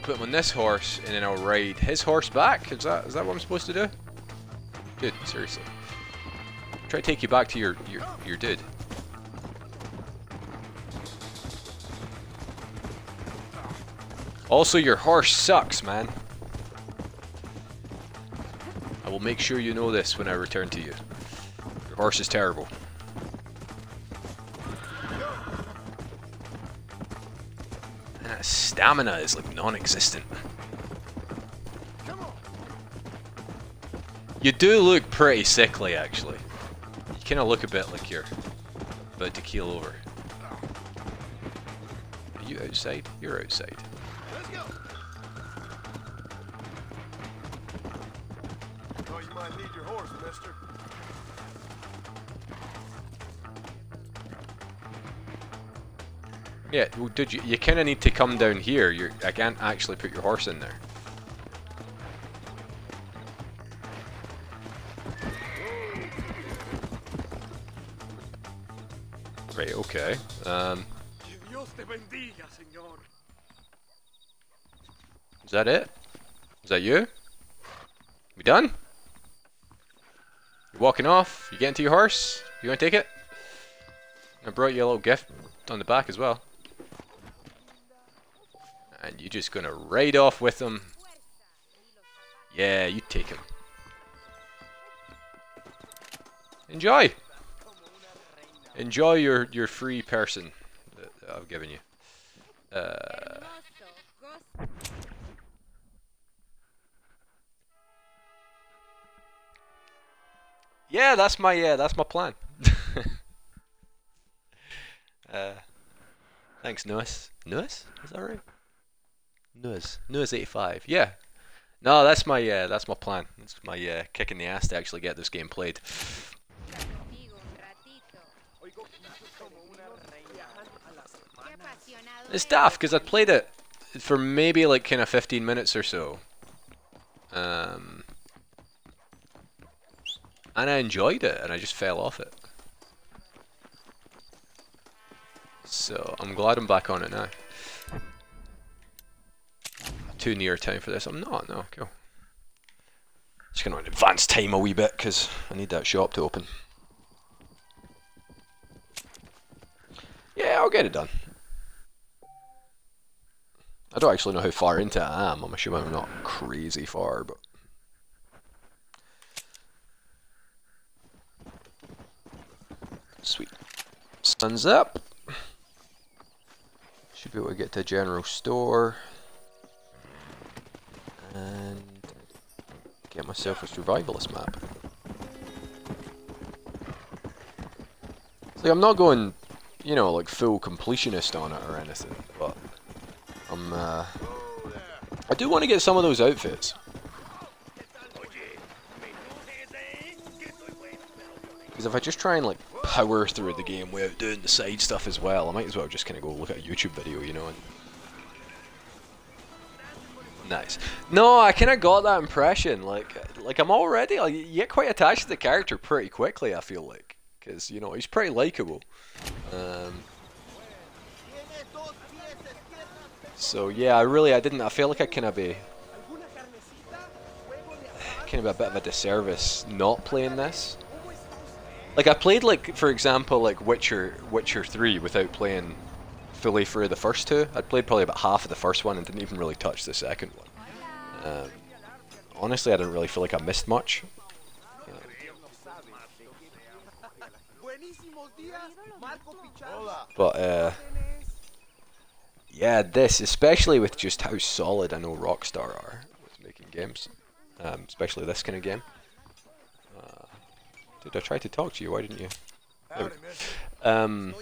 Put him on this horse and then I'll ride his horse back. Is that is that what I'm supposed to do? Dude, seriously. Try to take you back to your your your dude. Also, your horse sucks, man. I will make sure you know this when I return to you. Your horse is terrible. Stamina is like non-existent. You do look pretty sickly, actually. You kind of look a bit like you're about to keel over. Are you outside? You're outside. Yeah, well, did you? You kind of need to come down here. You're, I can't actually put your horse in there. Right. Okay. Um, Que Dios te bendiga, señor. is that it? Is that you? We done? You're walking off. You getting to your horse? You want to take it? I brought you a little gift on the back as well. Just gonna ride off with him. Yeah, you take him. Enjoy. Enjoy your your free person that I've given you. Uh, yeah, that's my yeah, that's my plan. uh, thanks, Nuis. Nuis? Is that right? Nuis. Nuis eighty five. Yeah. No, that's my uh, that's my plan. That's my uh, kick in the ass to actually get this game played. It's daft because I played it for maybe like kind of 15 minutes or so. Um, and I enjoyed it and I just fell off it. So I'm glad I'm back on it now. Too near time for this. I'm not, no, cool. Just gonna advance time a wee bit because I need that shop to open. Yeah, I'll get it done. I don't actually know how far into I am. I'm assuming I'm not crazy far, but. Sweet. Sun's up. Should be able to get to general store. And get myself a survivalist map. Like I'm not going, you know, like full completionist on it or anything, but I'm uh, I do want to get some of those outfits. Because if I just try and like power through the game without doing the side stuff as well, I might as well just kind of go look at a YouTube video, you know. And Nice. No, I kind of got that impression. Like, like I'm already like you get quite attached to the character pretty quickly. I feel like, because you know he's pretty likable. Um, so yeah, I really I didn't. I feel like I kind of be kind of a bit of a disservice not playing this. Like I played like for example like Witcher Witcher 3 without playing fully through the first two. I'd played probably about half of the first one and didn't even really touch the second one. Um, honestly, I didn't really feel like I missed much. But uh, yeah, this especially with just how solid I know Rockstar are with making games, um, especially this kind of game. Uh, did I try to talk to you? Why didn't you? Um,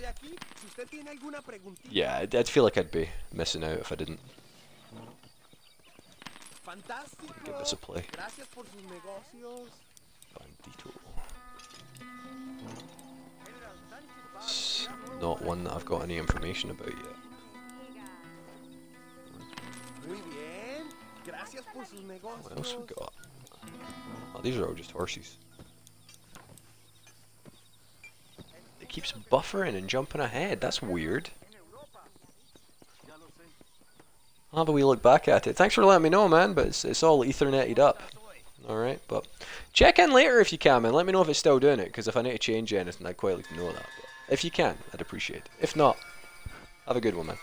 yeah, I'd, I'd feel like I'd be missing out if I didn't give this a play. Bandito. It's not one that I've got any information about yet. What else we got? Oh, these are all just horses. It keeps buffering and jumping ahead. That's weird. I'll have a wee look back at it. Thanks for letting me know, man, but it's, it's all etherneted up. Alright, but check in later if you can, man. Let me know if it's still doing it, because if I need to change anything, I'd quite like to know that. But if you can, I'd appreciate it. If not, have a good one, man.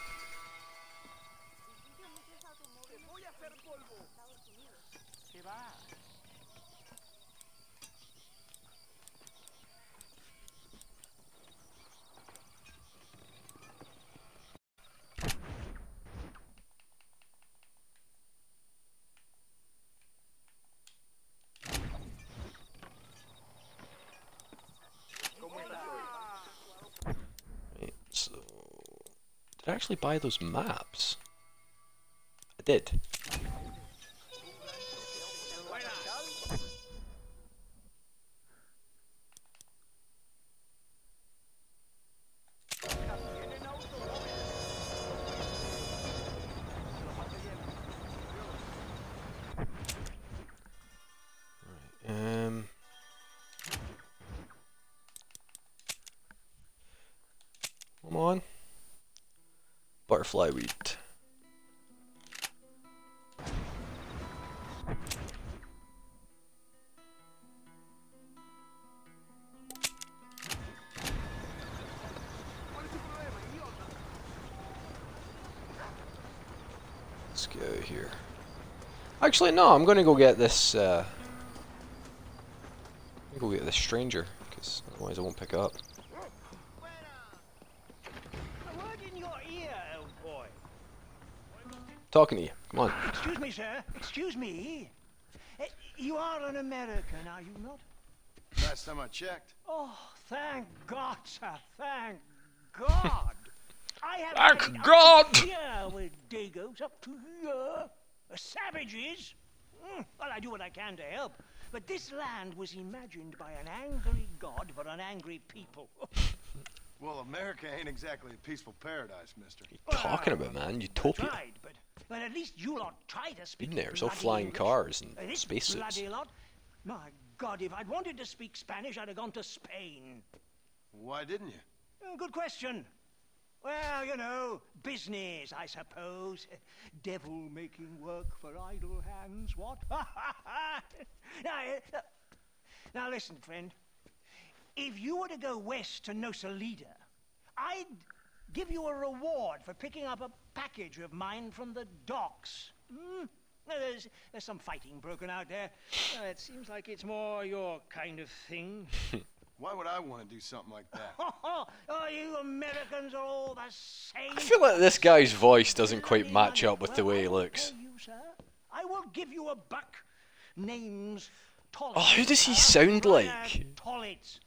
Right, so did I actually buy those maps? I did. Butterfly weed. Let's go here. Actually, no, I'm gonna go get this, uh... Go get this stranger, because otherwise I won't pick up. A word in your ear, old boy. Talking to you. Come on. Excuse me, sir. Excuse me. Eh, You are an American, are you not? Last time I checked. Oh, thank God, sir. Thank God. I have Thank God. Up to here with Dagos up to here. Savages. Mm, well, I do what I can to help. But this land was imagined by an angry God for an angry people. Well, America ain't exactly a peaceful paradise, mister. Talking about man, utopia. Tried, but, but at least you lot try to speak Been there, it's all bloody flying English. cars and Uh, this spacesuits. bloody lot. My God, if I'd wanted to speak Spanish, I'd have gone to Spain. Why didn't you? Uh, Good question. Well, you know, business, I suppose. Devil making work for idle hands, what? now, uh, now, listen, friend. If you were to go west to Nosalida, I'd give you a reward for picking up a package of mine from the docks. Hmm? There's, there's some fighting broken out there. Well, it seems like it's more your kind of thing. Why would I want to do something like that? oh, you Americans are all the same. I feel like this guy's voice doesn't quite match up with the way he Well, I will looks. tell you, sir, I will give you a buck. Name's Tollett. Oh, who does he sound like?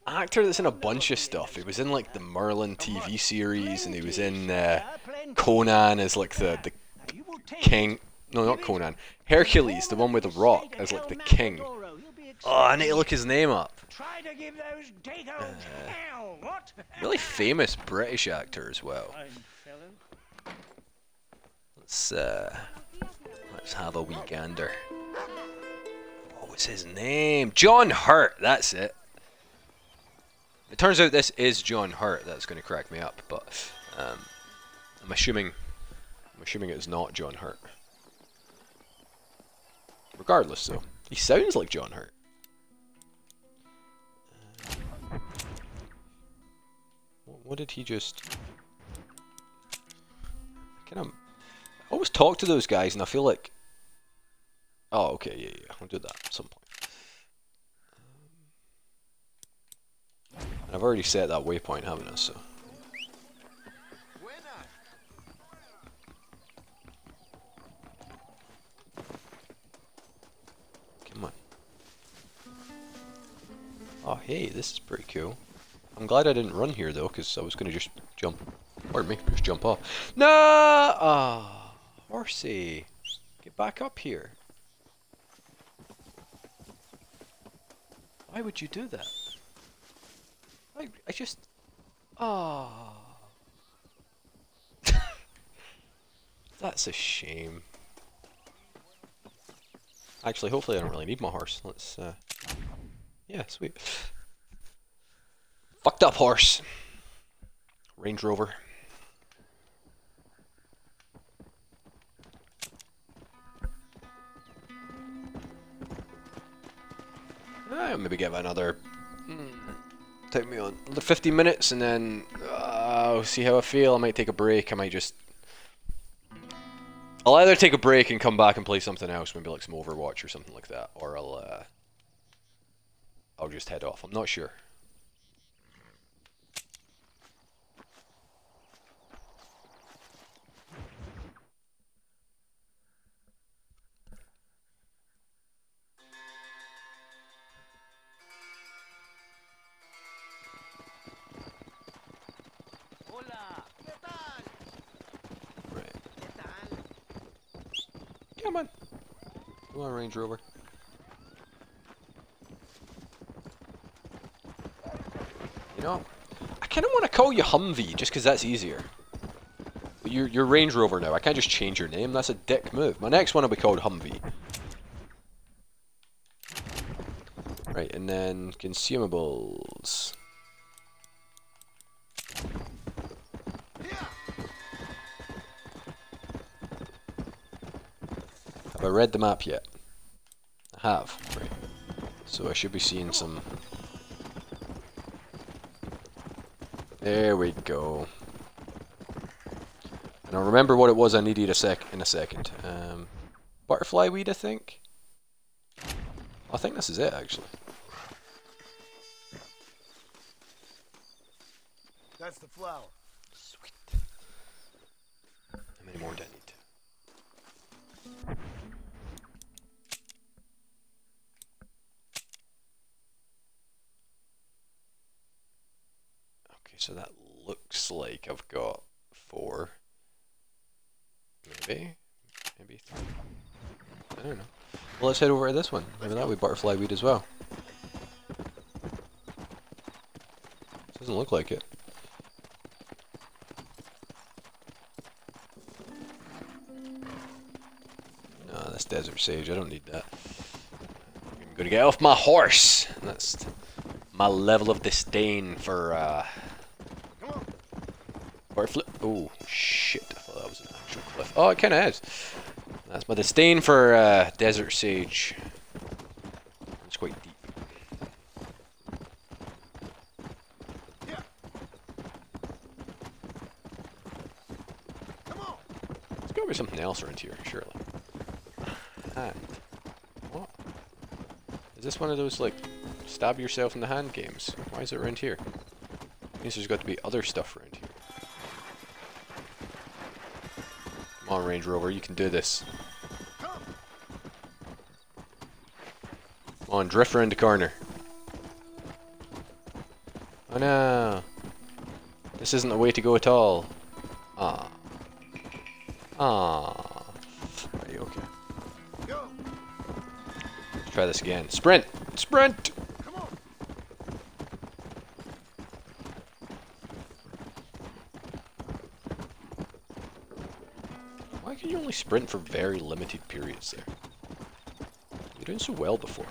Actor that's in a bunch of stuff. He was in like the Merlin TV series, and he was in uh, Conan as like the the king. No, not Conan. Hercules, the one with the rock, as like the king. Oh, I need to look his name up. What? Really famous British actor as well. Let's uh, Let's have a wee gander. What was his name? John Hurt. That's it. It turns out this is John Hurt. That's going to crack me up, but um, I'm assuming I'm assuming it's not John Hurt. Regardless, though, he sounds like John Hurt. What, did he just? Kind of. I always talk to those guys, and I feel like. Oh, okay, yeah, yeah, I'll do that at some point. And I've already set that waypoint, haven't I? So. Come on. Oh, hey, this is pretty cool. I'm glad I didn't run here though, because I was gonna just jump. Pardon me, just jump off. No! Ah, horsey, get back up here. Why would you do that? I, I just. Ah. That's a shame. Actually, hopefully I don't really need my horse. Let's, uh... Yeah, sweet. Fucked up horse. Range Rover. I'll maybe give another... Take me on another 50 minutes and then... Uh, I'll see how I feel. I might take a break. I might just... I'll either take a break and come back and play something else, maybe like some Overwatch or something like that, or I'll uh, I'll just head off. I'm not sure. On, Range Rover. You know, I kind of want to call you Humvee just because that's easier. But you're, you're Range Rover now. I can't just change your name. That's a dick move. My next one will be called Humvee. Right, and then consumables. Have I read the map yet? Have. Right. So I should be seeing some... There we go. And I'll remember what it was I needed a sec in a second. Um, butterfly weed, I think? I think this is it, actually. That's the flower. Sweet. How many more do I need? Okay, so that looks like I've got four. Maybe. Maybe three. I don't know. Well, let's head over to this one. Maybe that would be butterfly weed as well. Doesn't look like it. No, that's desert sage. I don't need that. I'm gonna get off my horse. That's my level of disdain for uh Bar flip. Oh shit! I thought that was an actual cliff. Oh, it kind of is. That's my disdain for uh, desert sage. It's quite deep. On. There's gotta be something else around here, surely. Hand. What? Is this one of those like stab yourself in the hand games? Why is it around here? Means there's got to be other stuff around here. Come on, Range Rover, you can do this. On, drift around the corner. Oh no! This isn't the way to go at all. Ah. Ah. Right, okay. Go. Let's try this again. Sprint! Sprint! Come on. Why Why can you only sprint for very limited periods there? You're doing so well before.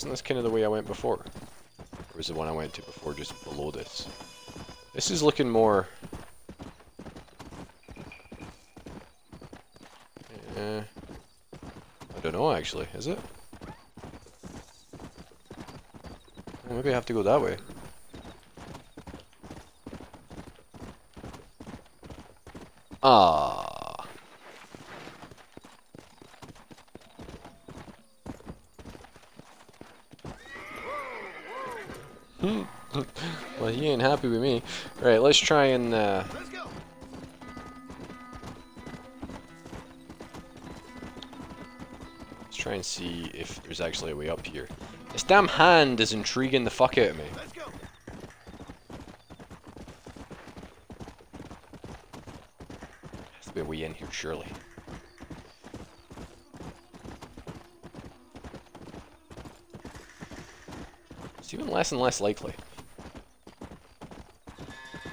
Wasn't this kind of the way I went before? Or was the one I went to before just below this? This is looking more... Eh, I don't know actually, is it? Well, maybe I have to go that way. Ah. Happy with me. Right, let's try and uh, Let's let's try and see if there's actually a way up here. This damn hand is intriguing the fuck out of me. Has to be a way in here, surely. It's even less and less likely.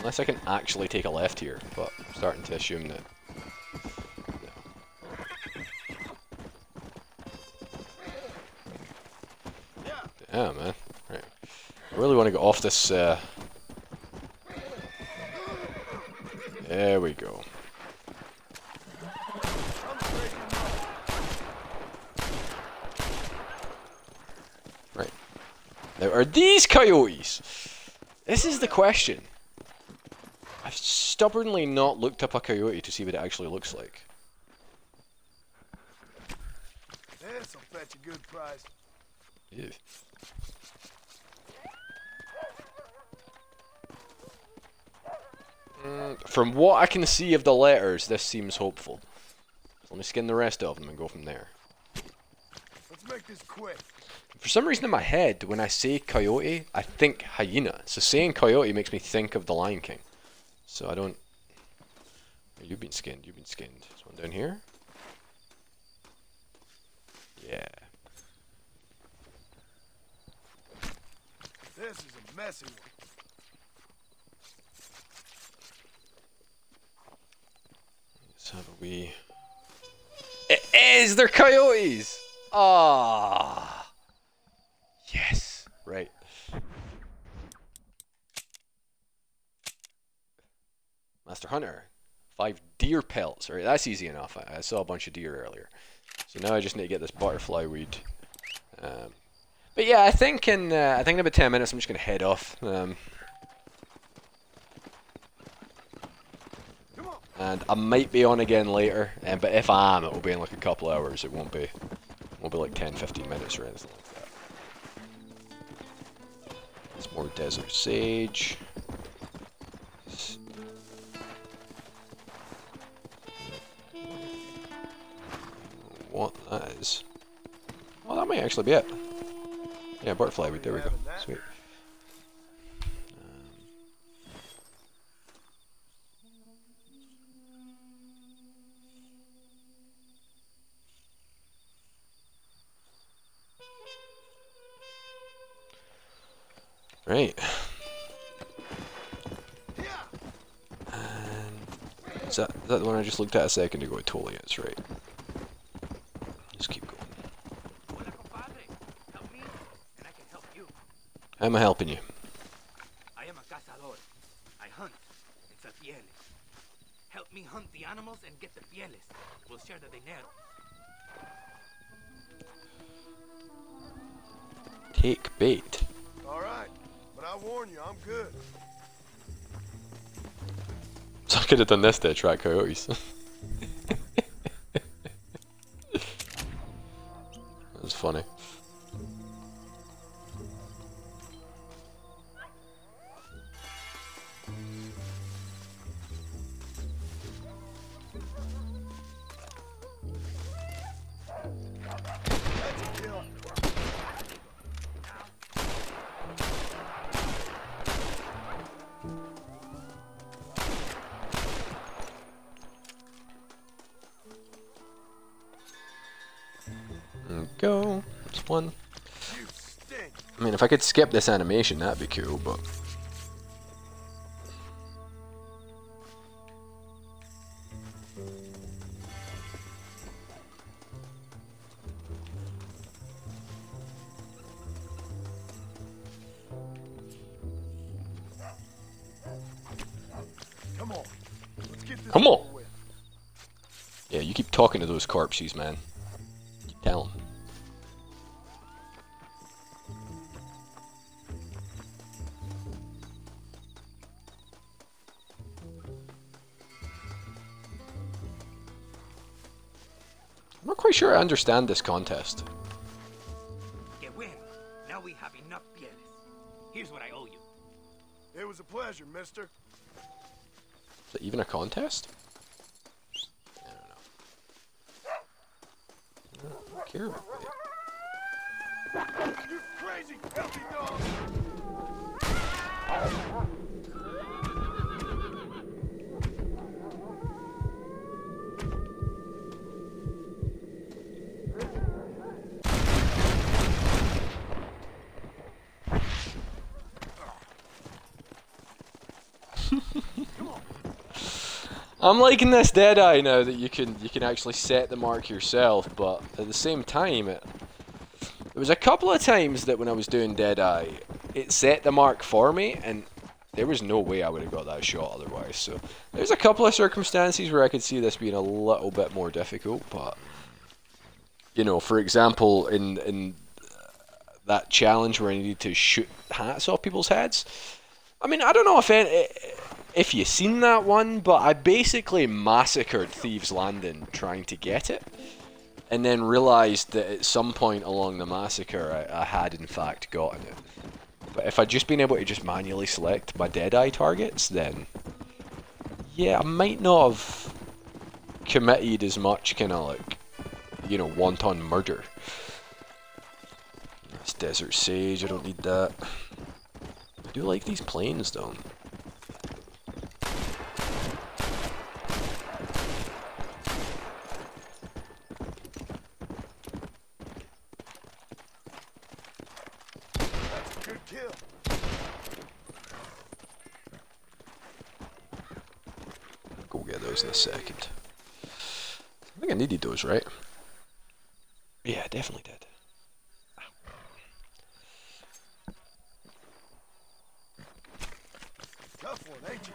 Unless I can actually take a left here, but I'm starting to assume that. Yeah. Man. Right. I really want to get off this. Uh... There we go. Right. Now, are these coyotes? This is the question. Stubbornly not looked up a coyote to see what it actually looks like. This'll fetch a good price. Ew. Mm, From what I can see of the letters, this seems hopeful. So let me skin the rest of them and go from there. Let's make this quick. For some reason in my head, when I say coyote, I think hyena. So saying coyote makes me think of the Lion King. So I don't... You've been skinned, you've been skinned. There's one down here. Yeah. This is a messy one. Let's have a wee... It is! They're coyotes! Ah, Yes! Right. Master Hunter. Five deer pelts. Right, that's easy enough. I, I saw a bunch of deer earlier. So now I just need to get this butterfly weed. Um, but yeah, I think in uh, I think in about ten minutes I'm just gonna head off. Um, and I might be on again later. Um, but if I am, it will be in like a couple hours. It won't be. Won't be like 10, 15 minutes or anything like that. It's more desert sage. That is? Well, that may actually be it. Yeah, butterfly. There we go. Sweet. Um, right. And is that, is that the one I just looked at a second ago? It totally is, right. Just keep going. Hola, compadre. Help me, and I can help you. How am I helping you? I am a cazador. I hunt. It's a pieles. Help me hunt the animals and get the pieles. We'll share the dinero. Take bait. All right. But I warn you, I'm good. So I could have done this to attract coyotes. could skip this animation, that'd be cool, but... Come on. Let's get this Come on. over with. Yeah, you keep talking to those corpses, man. Sure I understand this contest. Que bueno. Now we have enough pieles. Here's what I owe you. It was a pleasure, mister. Is it even a contest? I'm liking this Deadeye now that you can you can actually set the mark yourself, but at the same time, it, there was a couple of times that when I was doing Deadeye, it set the mark for me, and there was no way I would have got that shot otherwise. So there's a couple of circumstances where I could see this being a little bit more difficult, but you know, for example, in in that challenge where I needed to shoot hats off people's heads. I mean, I don't know if any, if you've seen that one, but I basically massacred Thieves Landing trying to get it, and then realised that at some point along the massacre I, I had in fact gotten it. But if I'd just been able to just manually select my Deadeye targets, then yeah, I might not have committed as much kind of like, you know, wanton murder. It's Desert Sage, I don't need that. I do like these planes though. Good kill. Go get those in a second. I think I needed those, right? Yeah, I definitely did. Tough one, ain't you?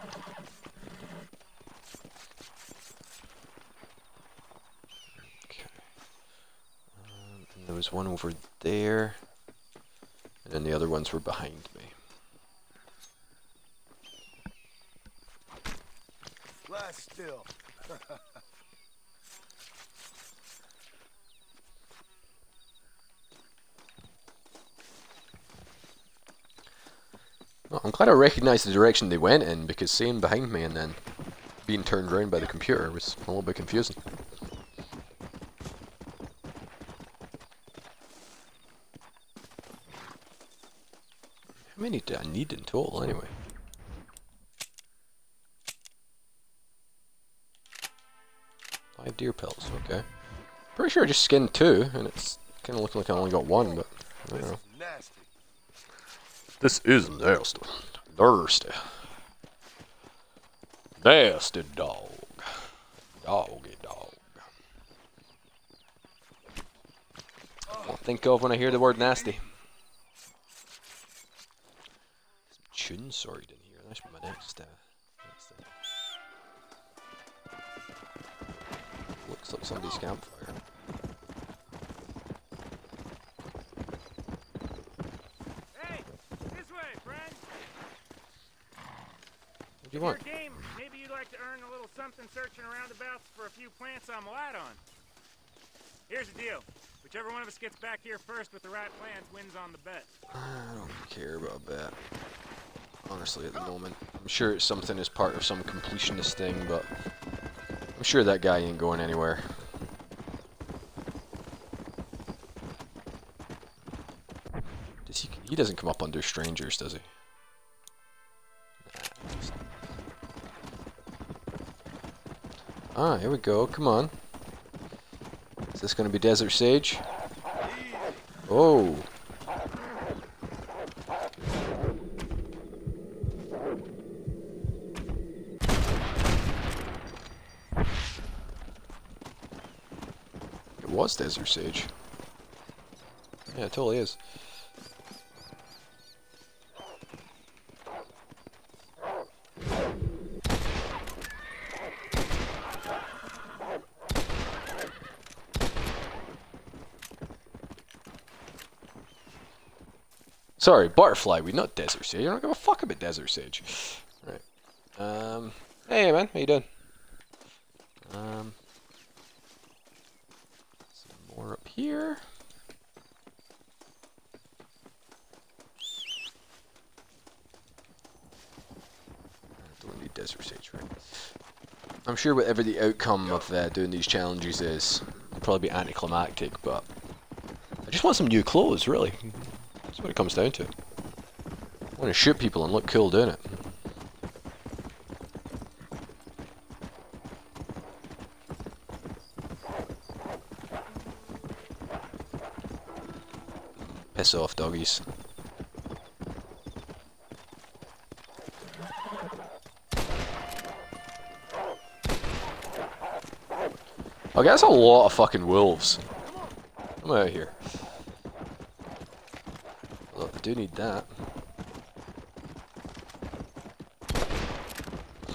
Okay. Um, there was one over there. And then the other ones were behind me. Still. Well, I'm glad I recognised the direction they went in because seeing behind me and then being turned around by the computer was a little bit confusing. How many did I need in total anyway? Five deer pelts, okay. Pretty sure I just skinned two, and it's kind of looking like I only got one, but I don't This know. is nasty. This is nasty. Thirsty. Nasty dog. Doggy dog. What I think of when I hear the word nasty. Some chun sword in here. That should be my next. Uh, Somebody's campfire. Hey, this way, friend. What do you Your want? game, maybe you'd like to earn a little something searching around about for a few plants I'm light on. Here's the deal. Whichever one of us gets back here first with the right plans wins on the bet. I don't care about that. Honestly, at the moment. I'm sure it's something as part of some completionist thing, but I'm sure that guy ain't going anywhere. Does he? He doesn't come up under strangers, does he? Ah, here we go. Come on. Is this going to be desert sage? Oh. Desert sage. Yeah, it totally is. Sorry, butterfly weed, not desert sage. I don't give a fuck about desert sage. Right. Um. Hey man, how you doing? Um. Some more up here. I Don't need desert sage, right? I'm sure whatever the outcome of uh, doing these challenges is, it'll probably be anticlimactic, but I just want some new clothes, really. That's what it comes down to. I want to shoot people and look cool doing it. Piss off, doggies. Okay, that's a lot of fucking wolves. I'm out here. Look, I do need that.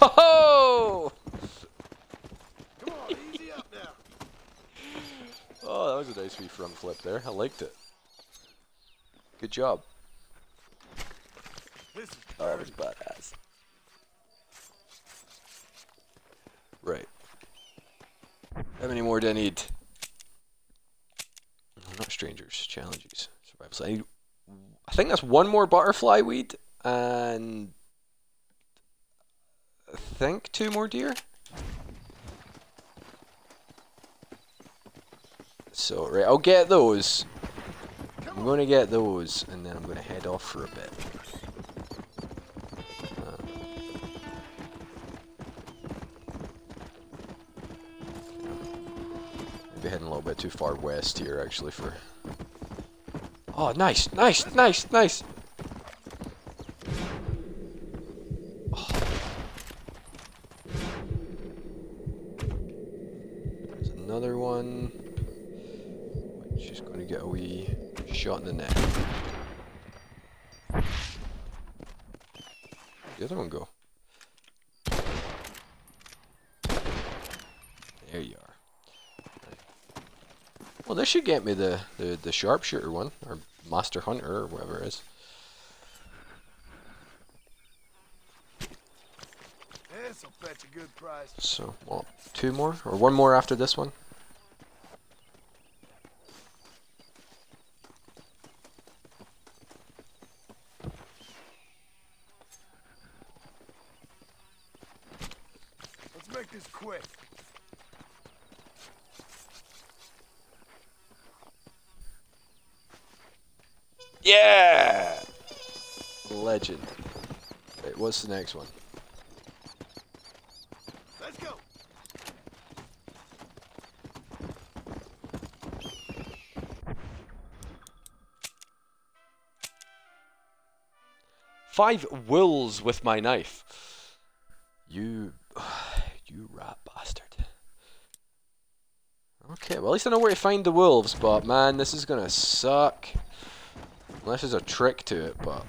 Ho ho! Come on, easy up now. Oh, that was a nice wee front flip there. I liked it. Good job. This is Oh, that was badass. Right. How many more do I need? Not strangers, challenges, survival. I need. I think that's one more butterfly weed and I think two more deer. So right, I'll get those. I'm gonna get those, and then I'm gonna head off for a bit. Too far west here, actually, for... Oh, nice, nice, nice, nice! Oh. There's another one. Which is going to get a wee shot in the neck. Where'd the other one go? There you are. Right. Well, this should get me the, the, the sharpshooter one, or master hunter, or whatever it is. This'll fetch a good price. So, well, two more, or one more after this one. Let's make this quick. Yeah! Legend. Wait, what's the next one? Let's go. Five wolves with my knife. You, you rat bastard. Okay, well at least I know where to find the wolves, but man, this is gonna suck. Unless there's a trick to it, but...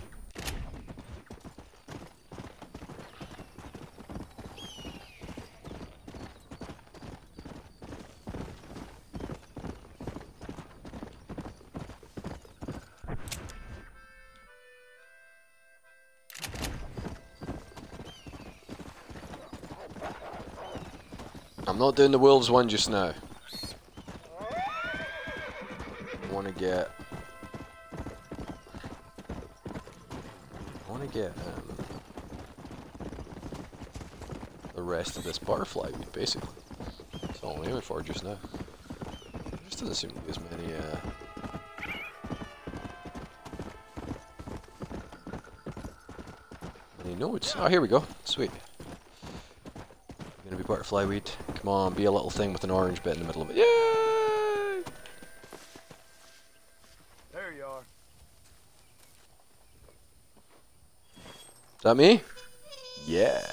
not doing the wolves one just now. I want to get. I want to get um, the rest of this butterfly basically. That's all I'm aiming for just now. There just doesn't seem to be as many. Uh, many nodes. Oh, here we go. Sweet. Gonna be butterfly weed. Come on, be a little thing with an orange bit in the middle of it. Yay! There you are. Is that me? Yeah.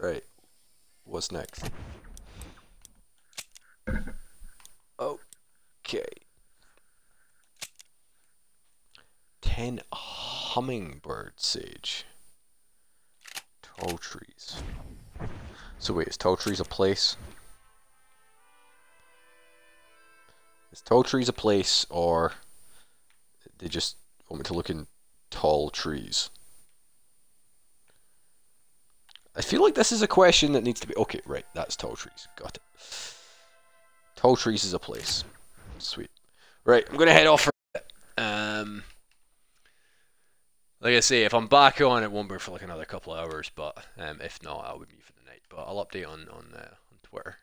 Right. What's next? Okay. Ten hummingbird sage. So wait, is tall trees a place? Is tall trees a place or they just want me to look in tall trees? I feel like this is a question that needs to be okay, right, that's tall trees. Got it. Tall trees is a place. Sweet. Right, I'm gonna head off for um like I say, if I'm back on, it won't be for like another couple of hours. But um, if not, I'll be for the night. But I'll update on on uh, on Twitter.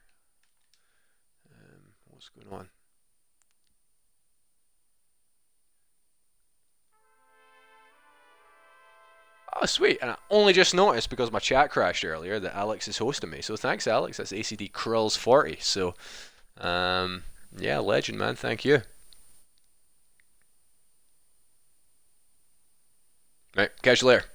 Um, what's going on? Oh, sweet. And I only just noticed because my chat crashed earlier that Alex is hosting me. So thanks, Alex. That's ACD Krulls 40. So, um, yeah, legend, man. Thank you. Right, catch you later.